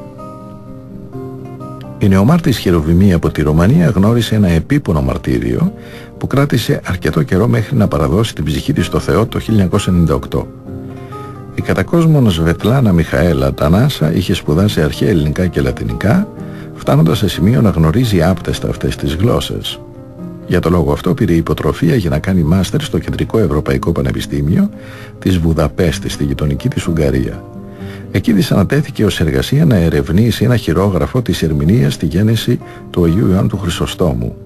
η νεομάρτης Χεροβημία από τη Ρωμανία γνώρισε ένα επίπονο μαρτύριο που κράτησε αρκετό καιρό μέχρι να παραδώσει την ψυχή της στο Θεό το 1998. Η κατακόσμων Σβετλάνα Μιχαέλα Τανάσα είχε σπουδάσει αρχαία ελληνικά και λατινικά, φτάνοντας σε σημείο να γνωρίζει άπτεστα αυτές τις γλώσσες. Για το λόγο αυτό πήρε υποτροφία για να κάνει μάστερ στο Κεντρικό Ευρωπαϊκό Πανεπιστήμιο της Βουδαπέστης στη γειτονική της Ουγγαρία. Εκεί της ανατέθηκε ως εργασία να ερευνήσει ένα χειρόγραφο της ερμηνείας στη γέννηση του Αγίου Ιωάννου του Χρυσοστόμου.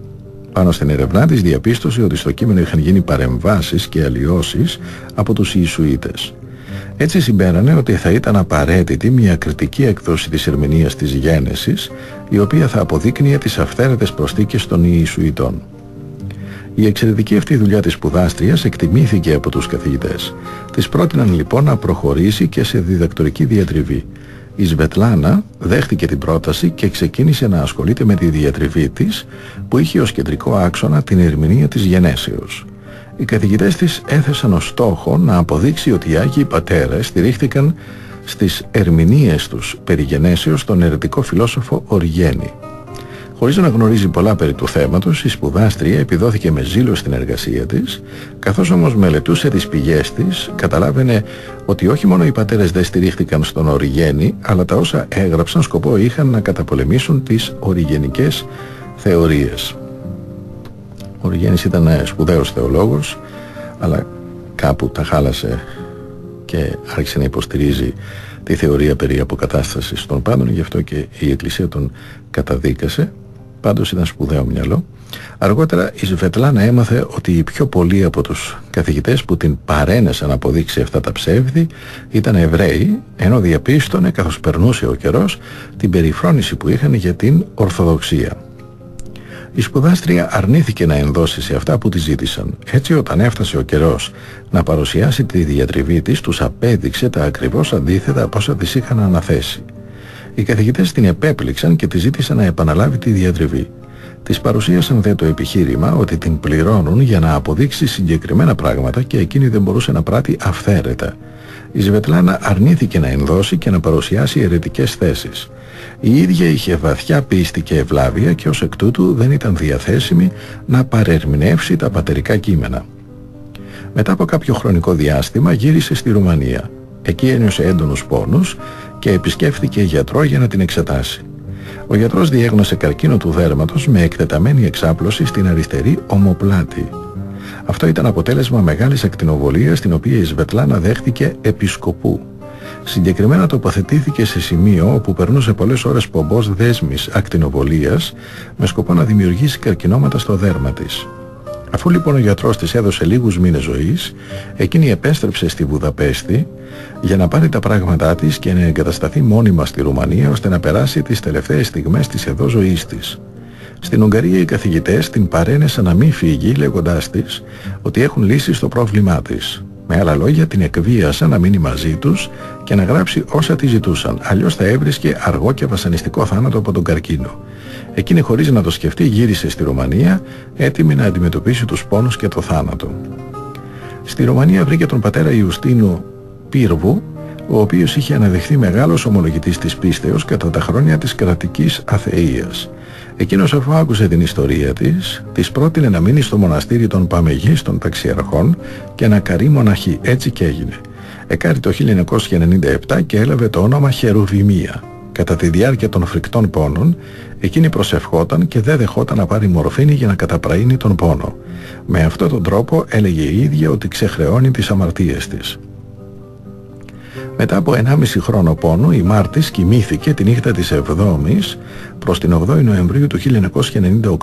Πάνω στην ερευνά της διαπίστωσε ότι στο κείμενο είχαν γίνει παρεμβάσεις και αλλοιώσεις από τους Ιησουίτες. Έτσι συμπέρανε ότι θα ήταν απαραίτητη μια κριτική έκδοση της ερμηνείας της γέννησης η οποία θα αποδείκνυε τις αυθαίρετες προσθήκες των Ιησουητών. Η εξαιρετική αυτή δουλειά της σπουδάστριας εκτιμήθηκε από τους καθηγητές. Της πρότειναν λοιπόν να προχωρήσει και σε διδακτορική διατριβή. Η Σβετλάνα δέχτηκε την πρόταση και ξεκίνησε να ασχολείται με τη διατριβή της που είχε ως κεντρικό άξονα την ερμηνεία της γενέσεως. Οι καθηγητές της έθεσαν ως στόχο να αποδείξει ότι οι Άγιοι Πατέρες στηρίχθηκαν στις ερμηνείες τους περί γενέσεως στον ερετικό φιλόσοφο Οργένη. Χωρίς να γνωρίζει πολλά περί του θέματος, η σπουδάστρια επιδόθηκε με ζήλο στην εργασία της, καθώς όμως μελετούσε τις πηγές της, καταλάβαινε ότι όχι μόνο οι πατέρες δεν στηρίχθηκαν στον Οριγένη, αλλά τα όσα έγραψαν σκοπό είχαν να καταπολεμήσουν τις οριγενικές θεωρίες. Ο Οριγένης ήταν σπουδαίος θεολόγος, αλλά κάπου τα χάλασε και άρχισε να υποστηρίζει τη θεωρία περί αποκατάστασης των πάντων, γι' αυτό και η Εκκλησία τον καταδίκασε πάντως ήταν σπουδαίο μυαλό. Αργότερα η Σβετλάνα έμαθε ότι οι πιο πολλοί από τους καθηγητές που την παρένεσαν να αποδείξει αυτά τα ψεύδη ήταν Εβραίοι, ενώ διαπίστωνε καθώς περνούσε ο καιρός την περιφρόνηση που είχαν για την Ορθοδοξία. Η σπουδάστρια αρνήθηκε να ενδώσει σε αυτά που τη ζήτησαν. Έτσι όταν έφτασε ο καιρός να παρουσιάσει τη διατριβή της, τους απέδειξε τα ακριβώς αντίθετα από όσα της είχαν αναθέσει. Οι καθηγητές την επέπληξαν και τη ζήτησαν να επαναλάβει τη διατριβή. Της παρουσίασαν δε το επιχείρημα ότι την πληρώνουν για να αποδείξει συγκεκριμένα πράγματα και εκείνη δεν μπορούσε να πράττει αυθαίρετα. Η Σβετλάνα αρνήθηκε να ενδώσει και να παρουσιάσει αιρετικές θέσεις. Η ίδια είχε βαθιά πίστη και ευλάβεια και ως εκ τούτου δεν ήταν διαθέσιμη να παρερμηνεύσει τα πατερικά κείμενα. Μετά από κάποιο χρονικό διάστημα γύρισε στη Ρουμανία. Εκεί ένιωσε έντονους πόνους και επισκέφθηκε γιατρό για να την εξετάσει. Ο γιατρός διέγνωσε καρκίνο του δέρματος με εκτεταμένη εξάπλωση στην αριστερή ομοπλάτη. Αυτό ήταν αποτέλεσμα μεγάλης ακτινοβολίας την οποία η Σβετλάνα δέχτηκε επισκοπού. Συγκεκριμένα τοποθετήθηκε σε σημείο όπου περνούσε πολλές ώρες πομπός δέσμης ακτινοβολίας με σκοπό να δημιουργήσει καρκινώματα στο δέρμα της. Αφού λοιπόν ο γιατρός της έδωσε λίγους μήνες ζωής, εκείνη επέστρεψε στη Βουδαπέστη για να πάρει τα πράγματά της και να εγκατασταθεί μόνιμα στη Ρουμανία ώστε να περάσει τις τελευταίες στιγμές της εδώ ζωής της. Στην Ουγγαρία οι καθηγητές την παρένεσαν να μην φύγει λέγοντάς της ότι έχουν λύσει στο πρόβλημά της. Με άλλα λόγια την εκβίασαν να μείνει μαζί τους και να γράψει όσα τη ζητούσαν, αλλιώς θα έβρισκε αργό και βασανιστικό θάνατο από τον καρκίνο. Εκείνη χωρίς να το σκεφτεί γύρισε στη Ρουμανία έτοιμη να αντιμετωπίσει τους πόνους και το θάνατο. Στη Ρουμανία βρήκε τον πατέρα Ιουστίνου Πύρβου, ο οποίος είχε αναδειχθεί μεγάλος ομολογητής της πίστεως κατά τα χρόνια της κρατικής αθείας. Εκείνος αφού άκουσε την ιστορία της, της πρότεινε να μείνει στο μοναστήρι των Παμεγής των Ταξιαρχών και να καρεί μοναχή. Έτσι και έγινε. Εκάρει το 1997 και έλαβε το όνομα Χερουβημία. Κατά τη διάρκεια των φρικτών πόνων, εκείνη προσευχόταν και δεν δεχόταν να πάρει μορφήνη για να καταπραίνει τον πόνο. Με αυτόν τον τρόπο έλεγε η ίδια ότι ξεχρεώνει τις αμαρτίες της. Μετά από 1,5 χρόνο πόνο, η Μάρτης κοιμήθηκε τη νύχτα της 7ης προς την 8η Νοεμβρίου του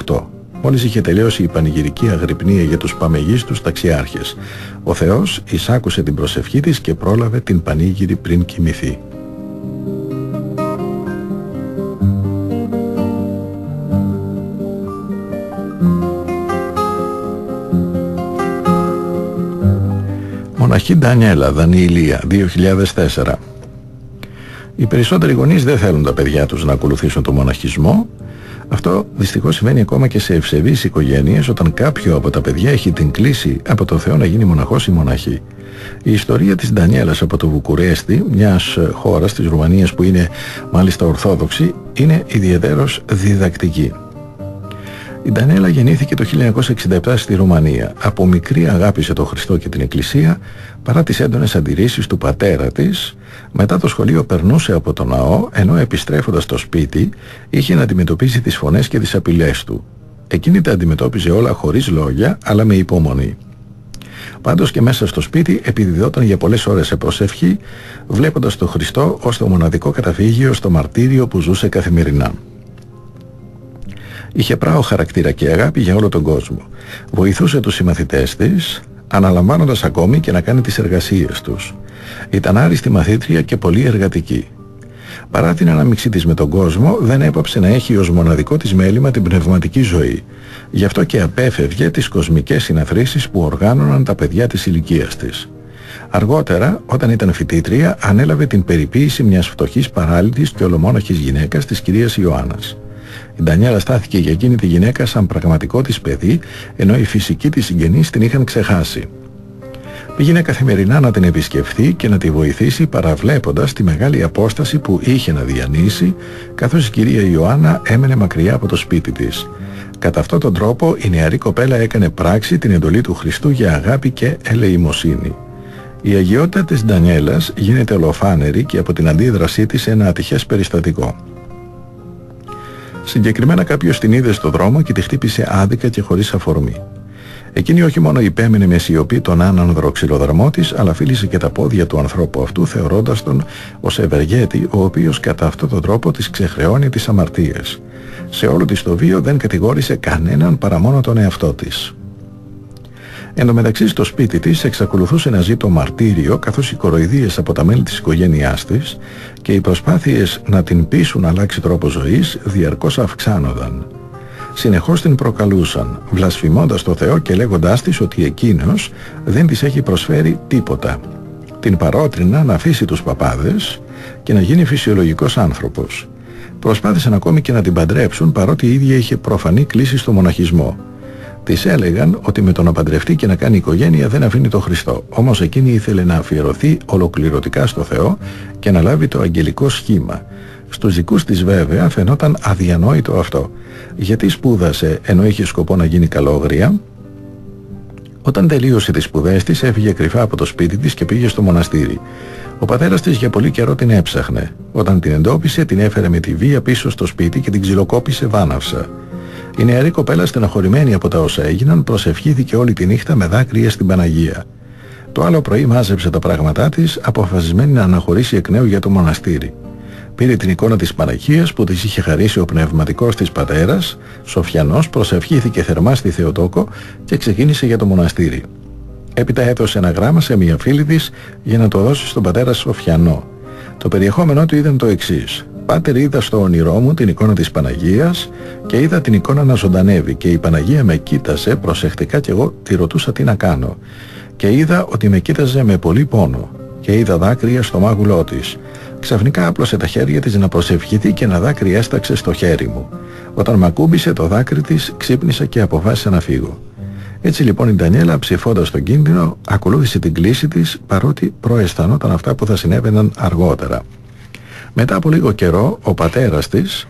1998. Μόλις είχε τελειώσει η πανηγυρική αγρυπνία για τους παμεγείς ταξιάρχες. Ο Θεός εισάκουσε την προσευχή της και πρόλαβε την πανήγυρη πριν κοιμηθεί. Μοναχή Ντανιέλα, Δανιηλία, 2004. Οι περισσότεροι γονείς δεν θέλουν τα παιδιά τους να ακολουθήσουν το μοναχισμό. Αυτό δυστυχώς συμβαίνει ακόμα και σε ευσεβείς οικογένειες όταν κάποιο από τα παιδιά έχει την κλίση από το Θεό να γίνει μοναχός ή μοναχή. Η ιστορία της Ντανιέλας από το Βουκουρέστι, μιας χώρας της Ρουμανίας που είναι μάλιστα ορθόδοξη, είναι ιδιαίτερος διδακτική. Η Ντανέλα γεννήθηκε το 1967 στη Ρουμανία. Από μικρή αγάπησε τον Χριστό και την Εκκλησία παρά τις έντονες αντιρρήσεις του πατέρα της. Μετά το σχολείο περνούσε από το ναό ενώ επιστρέφοντας στο σπίτι είχε να αντιμετωπίσει τις φωνές και τις απειλές του. Εκείνη τα αντιμετώπιζε όλα χωρίς λόγια αλλά με υπομονή. Πάντως και μέσα στο σπίτι επιδιδόταν για πολλές ώρες σε προσευχή βλέποντας τον Χριστό ως το μοναδικό καταφύγιο στο μαρτύριο που ζούσε καθημερινά. Είχε πράο χαρακτήρα και αγάπη για όλο τον κόσμο. Βοηθούσε τους συμμαθητές της, αναλαμβάνοντας ακόμη και να κάνει τις εργασίες τους. Ήταν άριστη μαθήτρια και πολύ εργατική. Παρά την ανάμειξή της με τον κόσμο, δεν έπαψε να έχει ως μοναδικό της μέλημα την πνευματική ζωή. Γι' αυτό και απέφευγε τις κοσμικές συναθρήσεις που οργάνωναν τα παιδιά της ηλικίας της. Αργότερα, όταν ήταν φοιτήτρια, ανέλαβε την περιποίηση μιας φτωχής παράλυτης και ολομόναχης γυναίκας της κυρίας Ιωάννας. Η Ντανιέλα στάθηκε για εκείνη τη γυναίκα σαν πραγματικό της παιδί, ενώ οι φυσικοί της συγγενείς την είχαν ξεχάσει. Πήγαινε καθημερινά να την επισκεφθεί και να τη βοηθήσει παραβλέποντας τη μεγάλη απόσταση που είχε να διανύσει καθώς η κυρία Ιωάννα έμενε μακριά από το σπίτι της. Κατά αυτόν τον τρόπο η νεαρή κοπέλα έκανε πράξη την εντολή του Χριστού για αγάπη και ελεημοσύνη. Η αγιότητα της Ντανιέλας γίνεται ολοφάνερη και από την αντίδρασή της σε ένα ατυχές περιστατικό. Συγκεκριμένα κάποιος την είδε στο δρόμο και τη χτύπησε άδικα και χωρίς αφορμή. Εκείνη όχι μόνο υπέμεινε με σιωπή τον άνανδρο ξυλοδαρμό της, αλλά φίλησε και τα πόδια του ανθρώπου αυτού, θεωρώντας τον ως ευεργέτη, ο οποίος κατά αυτόν τον τρόπο της ξεχρεώνει τις αμαρτίες. Σε όλο της το βίο δεν κατηγόρησε κανέναν παρά μόνο τον εαυτό της. Εν τω μεταξύ στο σπίτι της εξακολουθούσε να ζει το μαρτύριο καθώς οι κοροϊδίες από τα μέλη της οικογένειάς της και οι προσπάθειες να την πείσουν να αλλάξει τρόπο ζωής διαρκώς αυξάνονταν συνεχώς την προκαλούσαν, βλασφημώντας το Θεό και λέγοντάς της ότι εκείνος δεν της έχει προσφέρει τίποτα. Την παρότρινα να αφήσει τους παπάδες και να γίνει φυσιολογικός άνθρωπος. Προσπάθησαν ακόμη και να την παντρέψουν παρότι η ίδια είχε προφανή κλίση στο μοναχισμό. Της έλεγαν ότι με το να παντρευτεί και να κάνει οικογένεια δεν αφήνει το Χριστό. Όμως εκείνη ήθελε να αφιερωθεί ολοκληρωτικά στο Θεό και να λάβει το αγγελικό σχήμα. Στους δικούς της βέβαια φαινόταν αδιανόητο αυτό. Γιατί σπούδασε ενώ είχε σκοπό να γίνει καλόγρια; Όταν τελείωσε τις σπουδές της έφυγε κρυφά από το σπίτι της και πήγε στο μοναστήρι. Ο πατέρας της για πολύ καιρό την έψαχνε. Όταν την εντόπισε την έφερε με τη βία πίσω στο σπίτι και την ξυλοκόπησε βάναυσα. Η νεαρή κοπέλα στεναχωρημένη από τα όσα έγιναν προσευχήθηκε όλη τη νύχτα με δάκρυα στην Παναγία. Το άλλο πρωί μάζεψε τα πράγματά της αποφασισμένη να αναχωρήσει εκ νέου για το μοναστήρι πήρε την εικόνα της Παναγίας που της είχε χαρίσει ο πνευματικός της πατέρας, Σοφιανός προσευχήθηκε θερμά στη Θεοτόκο και ξεκίνησε για το μοναστήρι. Έπειτα έδωσε ένα γράμμα σε μια φίλη της για να το δώσει στον πατέρα Σοφιανό. Το περιεχόμενό του ήταν το εξής. Πάτερ είδα στο όνειρό μου την εικόνα της Παναγίας και είδα την εικόνα να ζωντανεύει και η Παναγία με κοίτασε προσεκτικά και εγώ τη ρωτούσα τι να κάνω. Και είδα ότι με κοίταζε με πολύ πόνο και είδα δάκρυα στο μάγουλό της Ξαφνικά άπλωσε τα χέρια της να προσευχηθεί και ένα δάκρυ έσταξε στο χέρι μου. Όταν μ' ακούμπησε το δάκρυ της, ξύπνησα και αποφάσισα να φύγω. Έτσι λοιπόν η Ντανιέλα ψηφώντας τον κίνδυνο ακολούθησε την κλίση της παρότι προαισθανόταν αυτά που θα συνέβαιναν αργότερα. Μετά από λίγο καιρό ο πατέρας της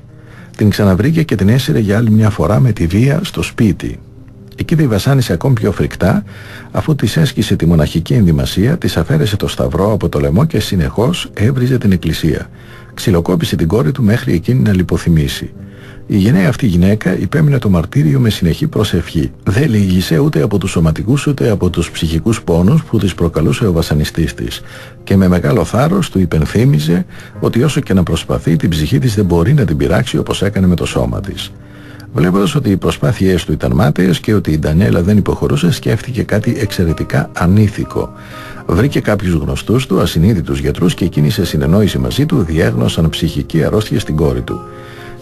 την ξαναβρήκε και την έσυρε για άλλη μια φορά με τη βία στο σπίτι Εκεί τη βασάνισε ακόμη πιο φρικτά, αφού της έσκησε τη μοναχική ενδυμασία, της αφαίρεσε το σταυρό από το λαιμό και συνεχώς έβριζε την εκκλησία. Ξυλοκόπησε την κόρη του μέχρι εκείνη να λιποθυμήσει. Η γενναία αυτή γυναίκα υπέμεινε το μαρτύριο με συνεχή προσευχή. Δεν λυγίσε ούτε από τους σωματικούς ούτε από τους ψυχικούς πόνους που της προκαλούσε ο βασανιστής της και με μεγάλο θάρρος του υπενθύμιζε ότι όσο και να προσπαθεί την ψυχή της δεν μπορεί να την πειράξει όπως έκανε με το σώμα της. Βλέποντας ότι οι προσπάθειές του ήταν μάταιες και ότι η Ντανιέλα δεν υποχωρούσε, σκέφτηκε κάτι εξαιρετικά ανήθικο. Βρήκε κάποιους γνωστούς του, ασυνείδητους γιατρούς και εκείνοι σε συνεννόηση μαζί του διέγνωσαν ψυχική αρρώστια στην κόρη του.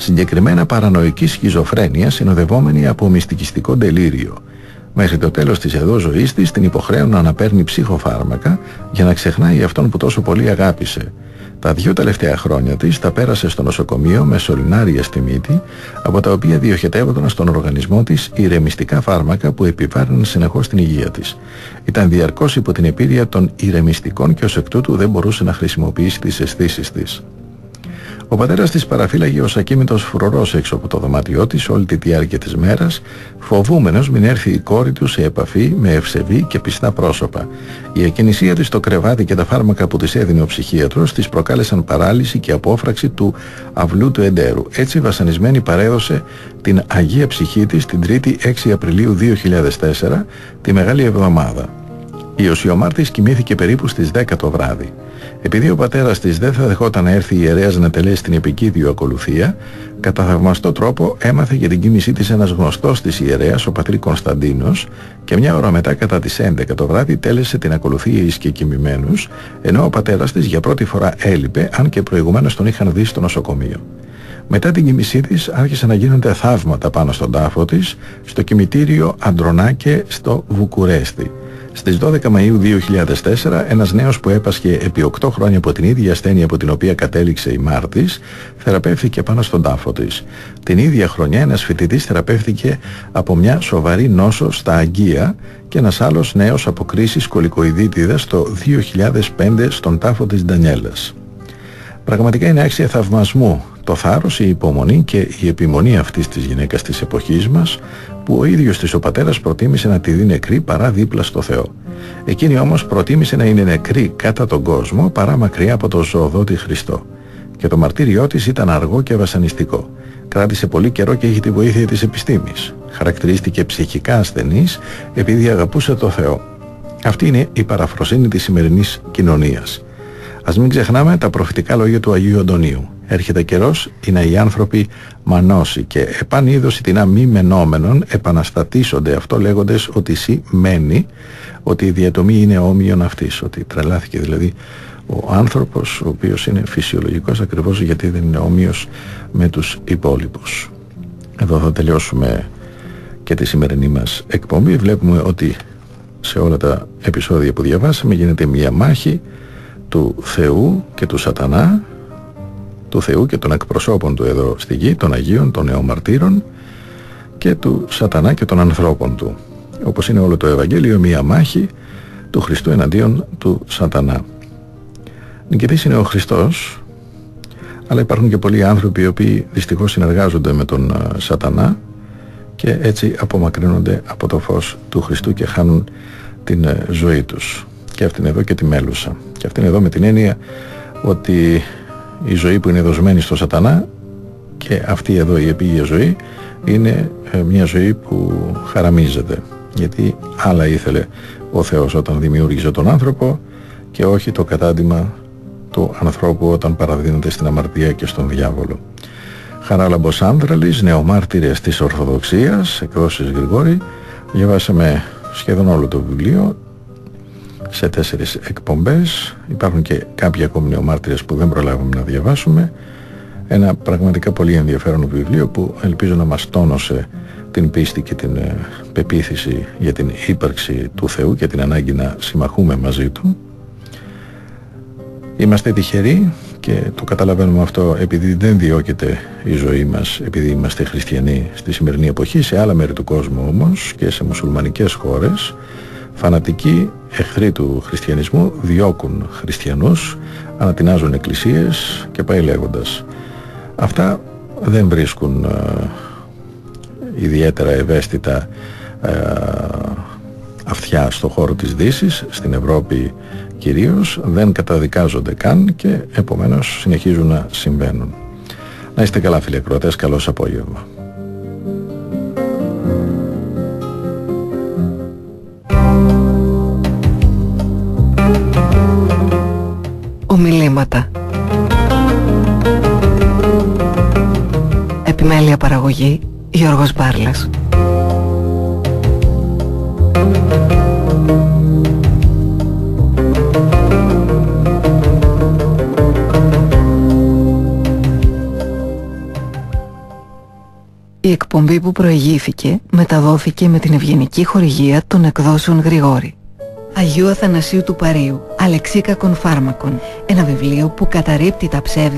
Συγκεκριμένα παρανοϊκή σχιζοφρένεια συνοδευόμενη από μυστικιστικό τελείριο. Μέχρι το τέλος της εδώ ζωής της την υποχρέωναν να παίρνει ψυχοφάρμακα για να ξεχνάει αυτόν που τόσο πολύ αγάπησε. Τα δύο τελευταία χρόνια της τα πέρασε στο νοσοκομείο με σωληνάρια στη μύτη, από τα οποία διοχετεύονταν στον οργανισμό της ηρεμιστικά φάρμακα που επιβάρυναν συνεχώς την υγεία της. Ήταν διαρκώς υπό την επίρρεια των ηρεμιστικών και ως εκ τούτου δεν μπορούσε να χρησιμοποιήσει τις αισθήσεις της. Ο πατέρας της παραφύλαγε ως ακίμητο φρουρός έξω από το δωμάτιό της όλη τη διάρκεια της μέρας, φοβούμενος μην έρθει η κόρη του σε επαφή με ευσεβή και πιστά πρόσωπα. Η ακινησία της στο κρεβάτι και τα φάρμακα που της έδινε ο ψυχίατρος της προκάλεσαν παράλυση και απόφραξη του αυλού του εντέρου. Έτσι, βασανισμένη παρέδωσε την Αγία Ψυχή της την 3η 6 Απριλίου 2004, τη Μεγάλη Εβδομάδα. Η Οσιομάρτης κοιμήθηκε περίπου στις 10 το βράδυ. Επειδή ο πατέρας της δεν θα δεχόταν να έρθει η ιερέας να τελέσει την επικίδιο ακολουθία, κατά θαυμαστό τρόπο έμαθε για την κίνησή της ένας γνωστός της ιερέας, ο πατρί Κωνσταντίνος, και μια ώρα μετά κατά τις 11 το βράδυ τέλεσε την ακολουθία εις και κοιμημένους, ενώ ο πατέρας της για πρώτη φορά έλειπε, αν και προηγουμένως τον είχαν δει στο νοσοκομείο. Μετά την κοιμησή της άρχισαν να γίνονται θαύματα πάνω στον τάφο της, στο κημητήριο Αντρονάκε στο Βουκουρέστι. Στις 12 Μαΐου 2004 ένας νέος που έπασχε επί 8 χρόνια από την ίδια ασθένεια από την οποία κατέληξε η Μάρτης θεραπεύθηκε πάνω στον τάφο της. Την ίδια χρονιά ένας φοιτητής θεραπεύθηκε από μια σοβαρή νόσο στα Αγγεία και ένας άλλος νέος από κρίση σκολικοειδίτιδας το 2005 στον τάφο της Ντανιέλας. Πραγματικά είναι άξια θαυμασμού το θάρρος, η υπομονή και η επιμονή αυτής της γυναίκας της εποχής μας που ο ίδιος της ο πατέρας προτίμησε να τη δει νεκρή παρά δίπλα στο Θεό. Εκείνη όμως προτίμησε να είναι νεκρή κατά τον κόσμο παρά μακριά από τον ζωοδότη Χριστό. Και το μαρτύριό της ήταν αργό και βασανιστικό. Κράτησε πολύ καιρό και είχε τη βοήθεια της επιστήμης. Χαρακτηρίστηκε ψυχικά ασθενής επειδή αγαπούσε το Θεό. Αυτή είναι η παραφροσύνη της σημερινής κοινωνίας. Ας μην ξεχνάμε τα προφητικά λόγια του Αγίου Αντωνίου. Έρχεται καιρός είναι οι άνθρωποι μανώσει και επάν είδωση την μη μενόμενων επαναστατήσονται. Αυτό λέγοντες ότι σύ μένει ότι η διατομή είναι όμοιον αυτής ότι τρελάθηκε δηλαδή ο άνθρωπος ο οποίος είναι φυσιολογικός ακριβώς γιατί δεν είναι όμοιος με τους υπόλοιπους. Εδώ θα τελειώσουμε και τη σημερινή μας εκπομπή. Βλέπουμε ότι σε όλα τα επεισόδια που διαβάσαμε γίνεται μια μάχη του Θεού και του Σατανά του Θεού και των εκπροσώπων του εδώ στη γη, των Αγίων, των νεομαρτύρων και του Σατανά και των ανθρώπων του. Όπως είναι όλο το Ευαγγέλιο μια μάχη του Χριστού εναντίον του Σατανά. Νικητής είναι ο Χριστός, αλλά υπάρχουν και πολλοί άνθρωποι οι οποίοι δυστυχώς συνεργάζονται με τον Σατανά και έτσι απομακρύνονται από το φως του Χριστού και χάνουν την ε, ζωή τους. Και αυτήν εδώ και τη μέλουσα. Και αυτήν εδώ με την έννοια ότι η ζωή που είναι δοσμένη στο σατανά και αυτή εδώ η επίγεια ζωή είναι ε, μια ζωή που χαραμίζεται γιατί άλλα ήθελε ο Θεός όταν δημιούργησε τον άνθρωπο και όχι το κατάντημα του ανθρώπου όταν παραδίνεται στην αμαρτία και στον διάβολο. Χαράλαμπος Άνδραλης, νεομάρτυρες της Ορθοδοξίας, εκδόσεις Γρηγόρη, διαβάσαμε σχεδόν όλο το βιβλίο σε τέσσερις εκπομπές. Υπάρχουν και κάποιοι ακόμη νεομάρτυρες που δεν προλάβουμε να διαβάσουμε. Ένα πραγματικά πολύ ενδιαφέρον βιβλίο που ελπίζω να μας τόνωσε την πίστη και την ε, πεποίθηση για την ύπαρξη του Θεού και την ανάγκη να συμμαχούμε μαζί Του. Είμαστε τυχεροί και το καταλαβαίνουμε αυτό επειδή δεν διώκεται η ζωή μας επειδή είμαστε χριστιανοί στη σημερινή εποχή σε άλλα μέρη του κόσμου όμως και σε μουσουλμανικές χώρες Φανατικοί εχθροί του χριστιανισμού διώκουν χριστιανούς, ανατινάζουν εκκλησίες και πάει λέγοντας. Αυτά δεν βρίσκουν ε, ιδιαίτερα ευαίσθητα ε, αυτιά στο χώρο της Δύσης, στην Ευρώπη κυρίως, δεν καταδικάζονται καν και επομένως συνεχίζουν να συμβαίνουν. Να είστε καλά φίλοι ακροατές, καλώς απόγευμα. Ομιλήματα Επιμέλεια παραγωγή Γιώργος Μπάρλας Η εκπομπή που προηγήθηκε μεταδόθηκε με την ευγενική χορηγία των εκδόσεων Γρηγόρη. Αγίου Αθανασίου του Παρίου, Αλεξίκα Κονφάρμακον, ένα βιβλίο που καταρρύπτει τα ψεύδια